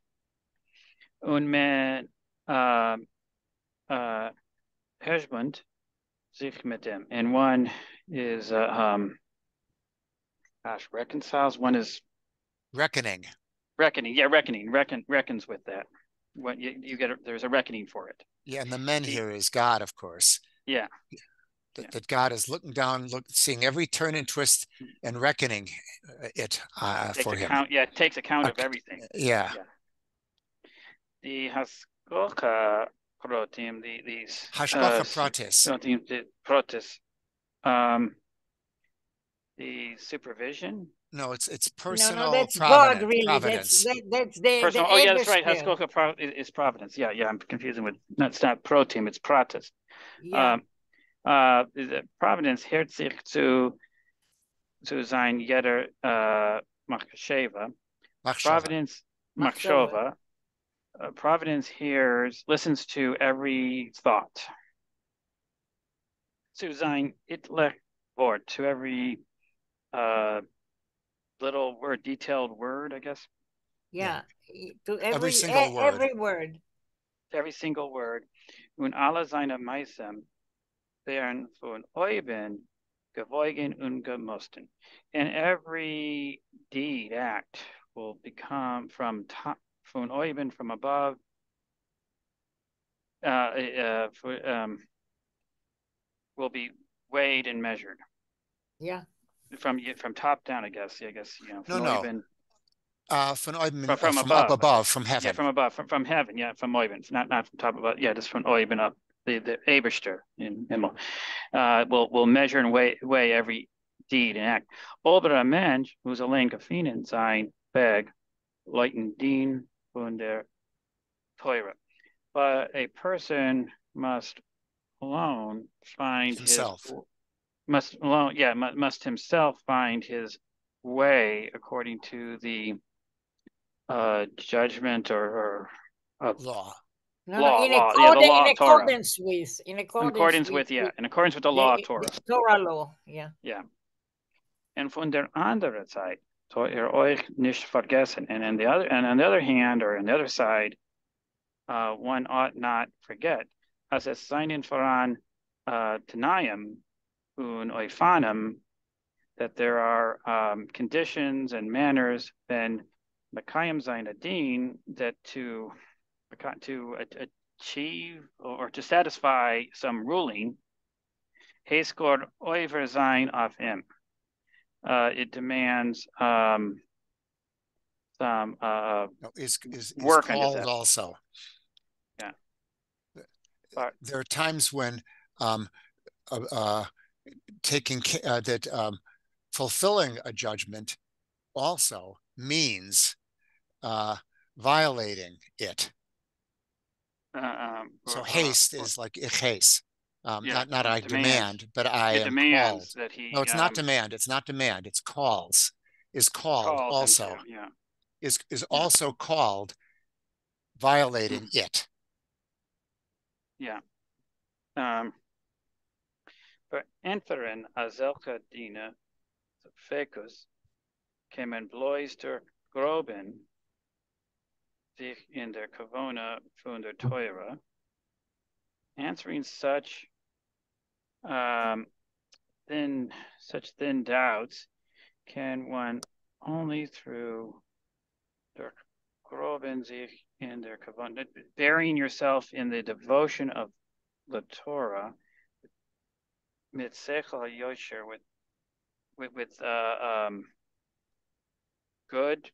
Und man uh, uh, Husband sich mit dem. And one is, uh, um, gosh, reconciles. One is Reckoning. reckoning. Yeah, reckoning. Reckon reckons with that. What you, you get? A, there's a reckoning for it. Yeah, and the men here is God, of course. Yeah. That, Yeah. that God is looking down, look, seeing every turn and twist and reckoning uh, it uh, Takes for him. Yeah, it takes account of everything. Yeah, The Haskoka protein. The these Hashgacha uh, pratis. Protein, the protis. Um, the supervision. No, it's it's no, personal no, no, that's providence. God, really. providence. That's that, that's the Personal. the Oh yeah, that's right. Haskoka pro, is, is providence. Yeah, yeah. I'm confusing with. No, it's not protein. It's pratis. Yeah, Um, uh, is Providence hört sich zu, zu sein jeder uh, Machshava. Machshava. Providence Machshava. Machshava. Uh, Providence hears, listens to every thought. Zu sein Itlech Wort, to every uh, little word, detailed word, I guess. yeah. To every every single e- word. every word. every single word. Und alle seine Meisem werden von Euben gewogen und gemussten. And every deed, act will become from top, von Euben, from above, uh, uh, for, um, will be weighed and measured Yeah, from from top down. I guess. I guess you know. No, From no. Uh, from, Oibin- From- from uh, from up above. above, from yeah, heaven. from above, from, from heaven. Yeah, from Euben, not not from top above. Yeah, just from Euben up. The the Eberster in Himmel, uh, will will measure and weigh weigh every deed and act. Aber ein Mensch muss allein gefunden sein Weg, leiten dien von der Teure. But a person must alone find Himself. his must alone yeah must, must himself find his way according to the uh judgment or, or of Law. No, Law, in, law, yeah, the law in accordance with, in in accordance, accordance with yeah in accordance with the law of Torah. the Torah law, yeah. Yeah. And von der anderen Seite, so ihr euch nicht vergessen. And on the other, and on the other hand, or on the other side, uh, one ought not forget, as es seinen voran uh, Tanayim un oifanim, that there are um, conditions and manners then Makayim sein adin that to to achieve or to satisfy some ruling, Haskor oiver sein of him. Uh, it demands um, some uh, No, is is, is Work called also. Yeah. But- There are times when um, uh, uh, taking uh, that um, fulfilling a judgment also means uh, violating it. Uh, um, So or- or- haste or is like ich haste. Um, Yeah, not not I demands. demand, but I am demands called. that he No, it's not um, demand. It's not demand. It's calls. Is called also yeah. is is Yeah. also called violating it. Yeah. Um, but enteren als elke diene fecus kemen bloister groben in der Kavona von der Teure, answering such um, thin such thin doubts can one only through der Groben sich in der Kavona, burying yourself in the devotion of the Torah, mit sechel yosher, with with with uh, um, good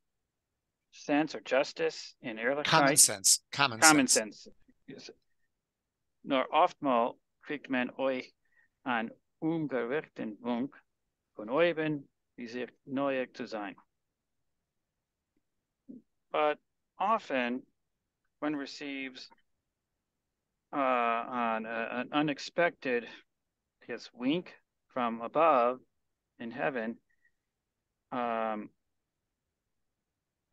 sense or justice in Common ehrlichkeit, sense. Common, common sense. sense. Oftmal kriegt man euch an umgerichten Wunk von oben, wie sich neuer zu sein. But often one receives uh, an, uh, an unexpected yes, wink from above in heaven um,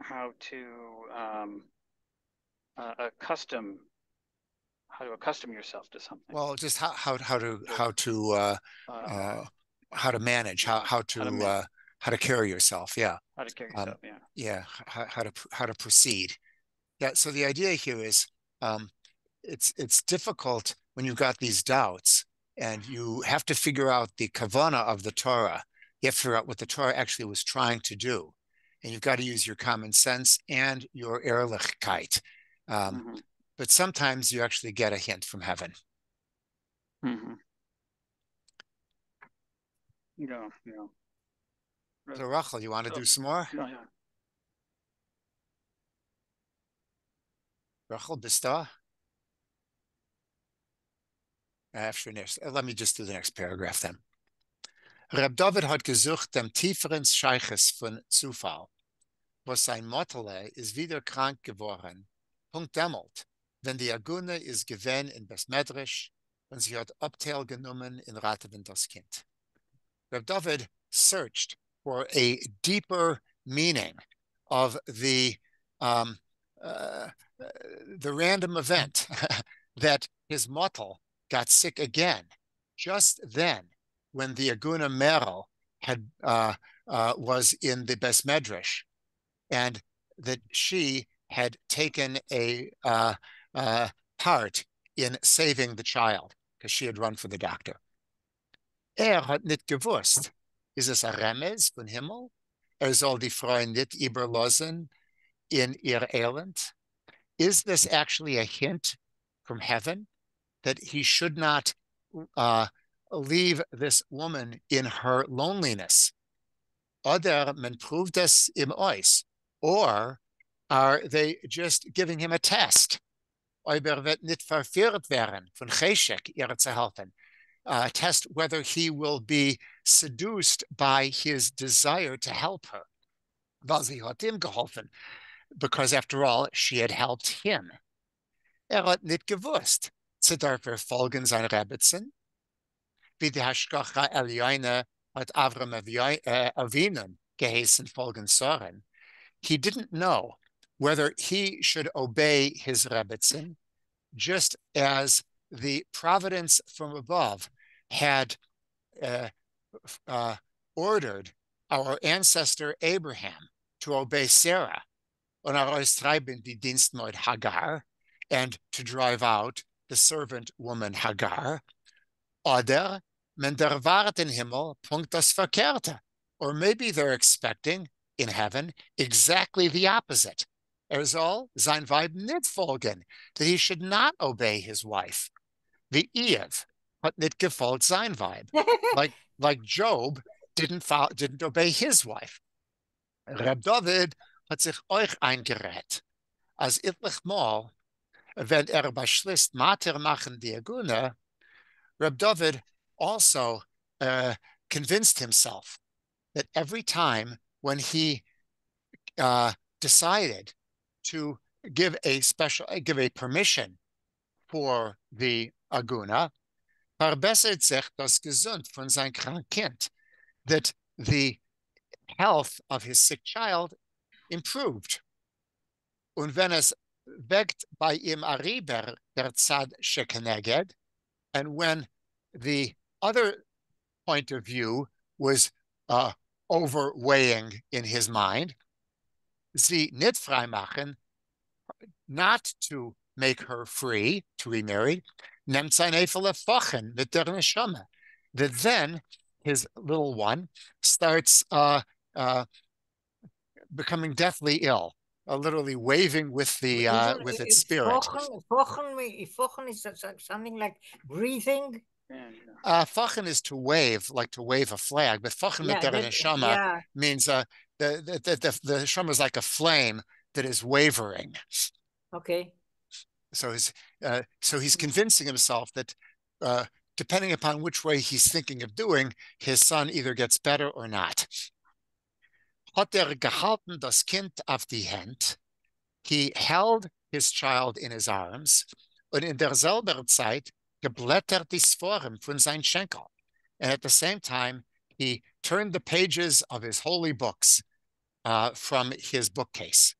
how to um, uh, accustom how to accustom yourself to something. Well, just how how how to how to uh, uh, uh, how to manage how how to How to uh, how to carry yourself. Yeah, how to carry um, yourself. yeah. yeah. How, how to how to proceed. Yeah. So the idea here is, um, it's it's difficult when you've got these doubts and you have to figure out the kavana of the Torah. You have to figure out what the Torah actually was trying to do, and you've got to use your common sense and your ehrlichkeit. Um, Mhm, but sometimes you actually get a hint from heaven. mhm. Yeah, yeah. So Rachel, you want to So- do some more? Yeah, yeah. Rachel, bist da? After next, uh, let me just do the next paragraph then. Reb David hat gesucht dem tieferen Scheiches von Zufall, was sein Mottele ist wieder krank geworden. Punkt dämmelt, wenn die Agune ist gewähnt in Besmedrisch und sie hat Abteil genommen in Ratewinters Kind. Reb David searched for a deeper meaning of the um, uh, uh, the random event that his mottel got sick again just then when the Aguna Merel had uh, uh, was in the Besmedrish and that she had taken a uh, uh, part in saving the child because she had run for the doctor. Er hat nicht gewusst. Ist es ein Remez von Himmel? Er soll die Frau nicht überlassen in ihr Elend? Is this actually a hint from heaven that he should not uh, leave this woman in her loneliness? Oder man proved this im Eis, or are they just giving him a test? ob er wird nicht verführt. Uh, test whether he will be seduced by his desire to help her. Sie because after all, she had helped him. Er hat nicht gewusst, zu dürfen folgen sein Rebbitzen, wie die Hashgacha Elyoine hat Avram Avinen geheißen folgen Soren. He didn't know whether he should obey his Rebbitzin, just as the providence from above had uh, uh, ordered our ancestor Abraham to obey Sarah on our die Dienstmaid Hagar and to drive out the servant woman Hagar. Oder men der Wart in Himmel punkt das Verkehrte. Or maybe they're expecting in heaven exactly the opposite. Er soll sein Weib nicht folgen, that he should not obey his wife. The Eve hat nicht gefolgt sein Weib. like, like Job didn't, follow, didn't obey his wife. Reb David hat sich euch eingerät. Als etlich Mal, wenn er beschließt, Mater machen die Aguna, Reb David also uh, convinced himself that every time when he uh, decided to give a special, give a permission for the Aguna, verbessert sich das Gesund von sein Kind, that the health of his sick child improved. Und wenn es weckt bei ihm der Shekeneged, and when the other point of view was uh, overweighing in his mind, sie nicht freimachen, not to make her free to remarry, nimmt sein Fochen mit der Neshama. That then his little one starts uh, uh, becoming deathly ill, uh, literally waving with the uh, with its spirit. Fochen, fochen is something like breathing. Uh, fachen is to wave, like to wave a flag, but fachen yeah, mit neshama yeah. means uh, the, the, the, the neshama is like a flame that is wavering. Okay. So he's, uh, so he's convincing himself that uh, depending upon which way he's thinking of doing, his son either gets better or not. Hat er gehalten das Kind auf die Hand. He held his child in his arms. Und in derselben Zeit geblättert die Sforim von sein Schenkel. And at the same time, he turned the pages of his holy books uh, from his bookcase.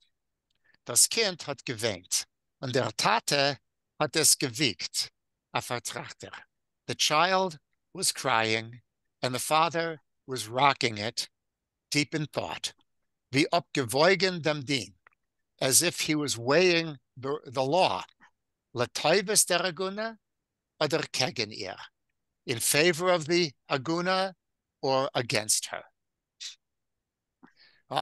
Das Kind hat geweint und der Tate hat es gewiegt, a Vertrachter. The child was crying and the father was rocking it deep in thought. Wie abgewogen dem Dien, as if he was weighing the, the law. Lataibes der other kegen in favor of the aguna or against her.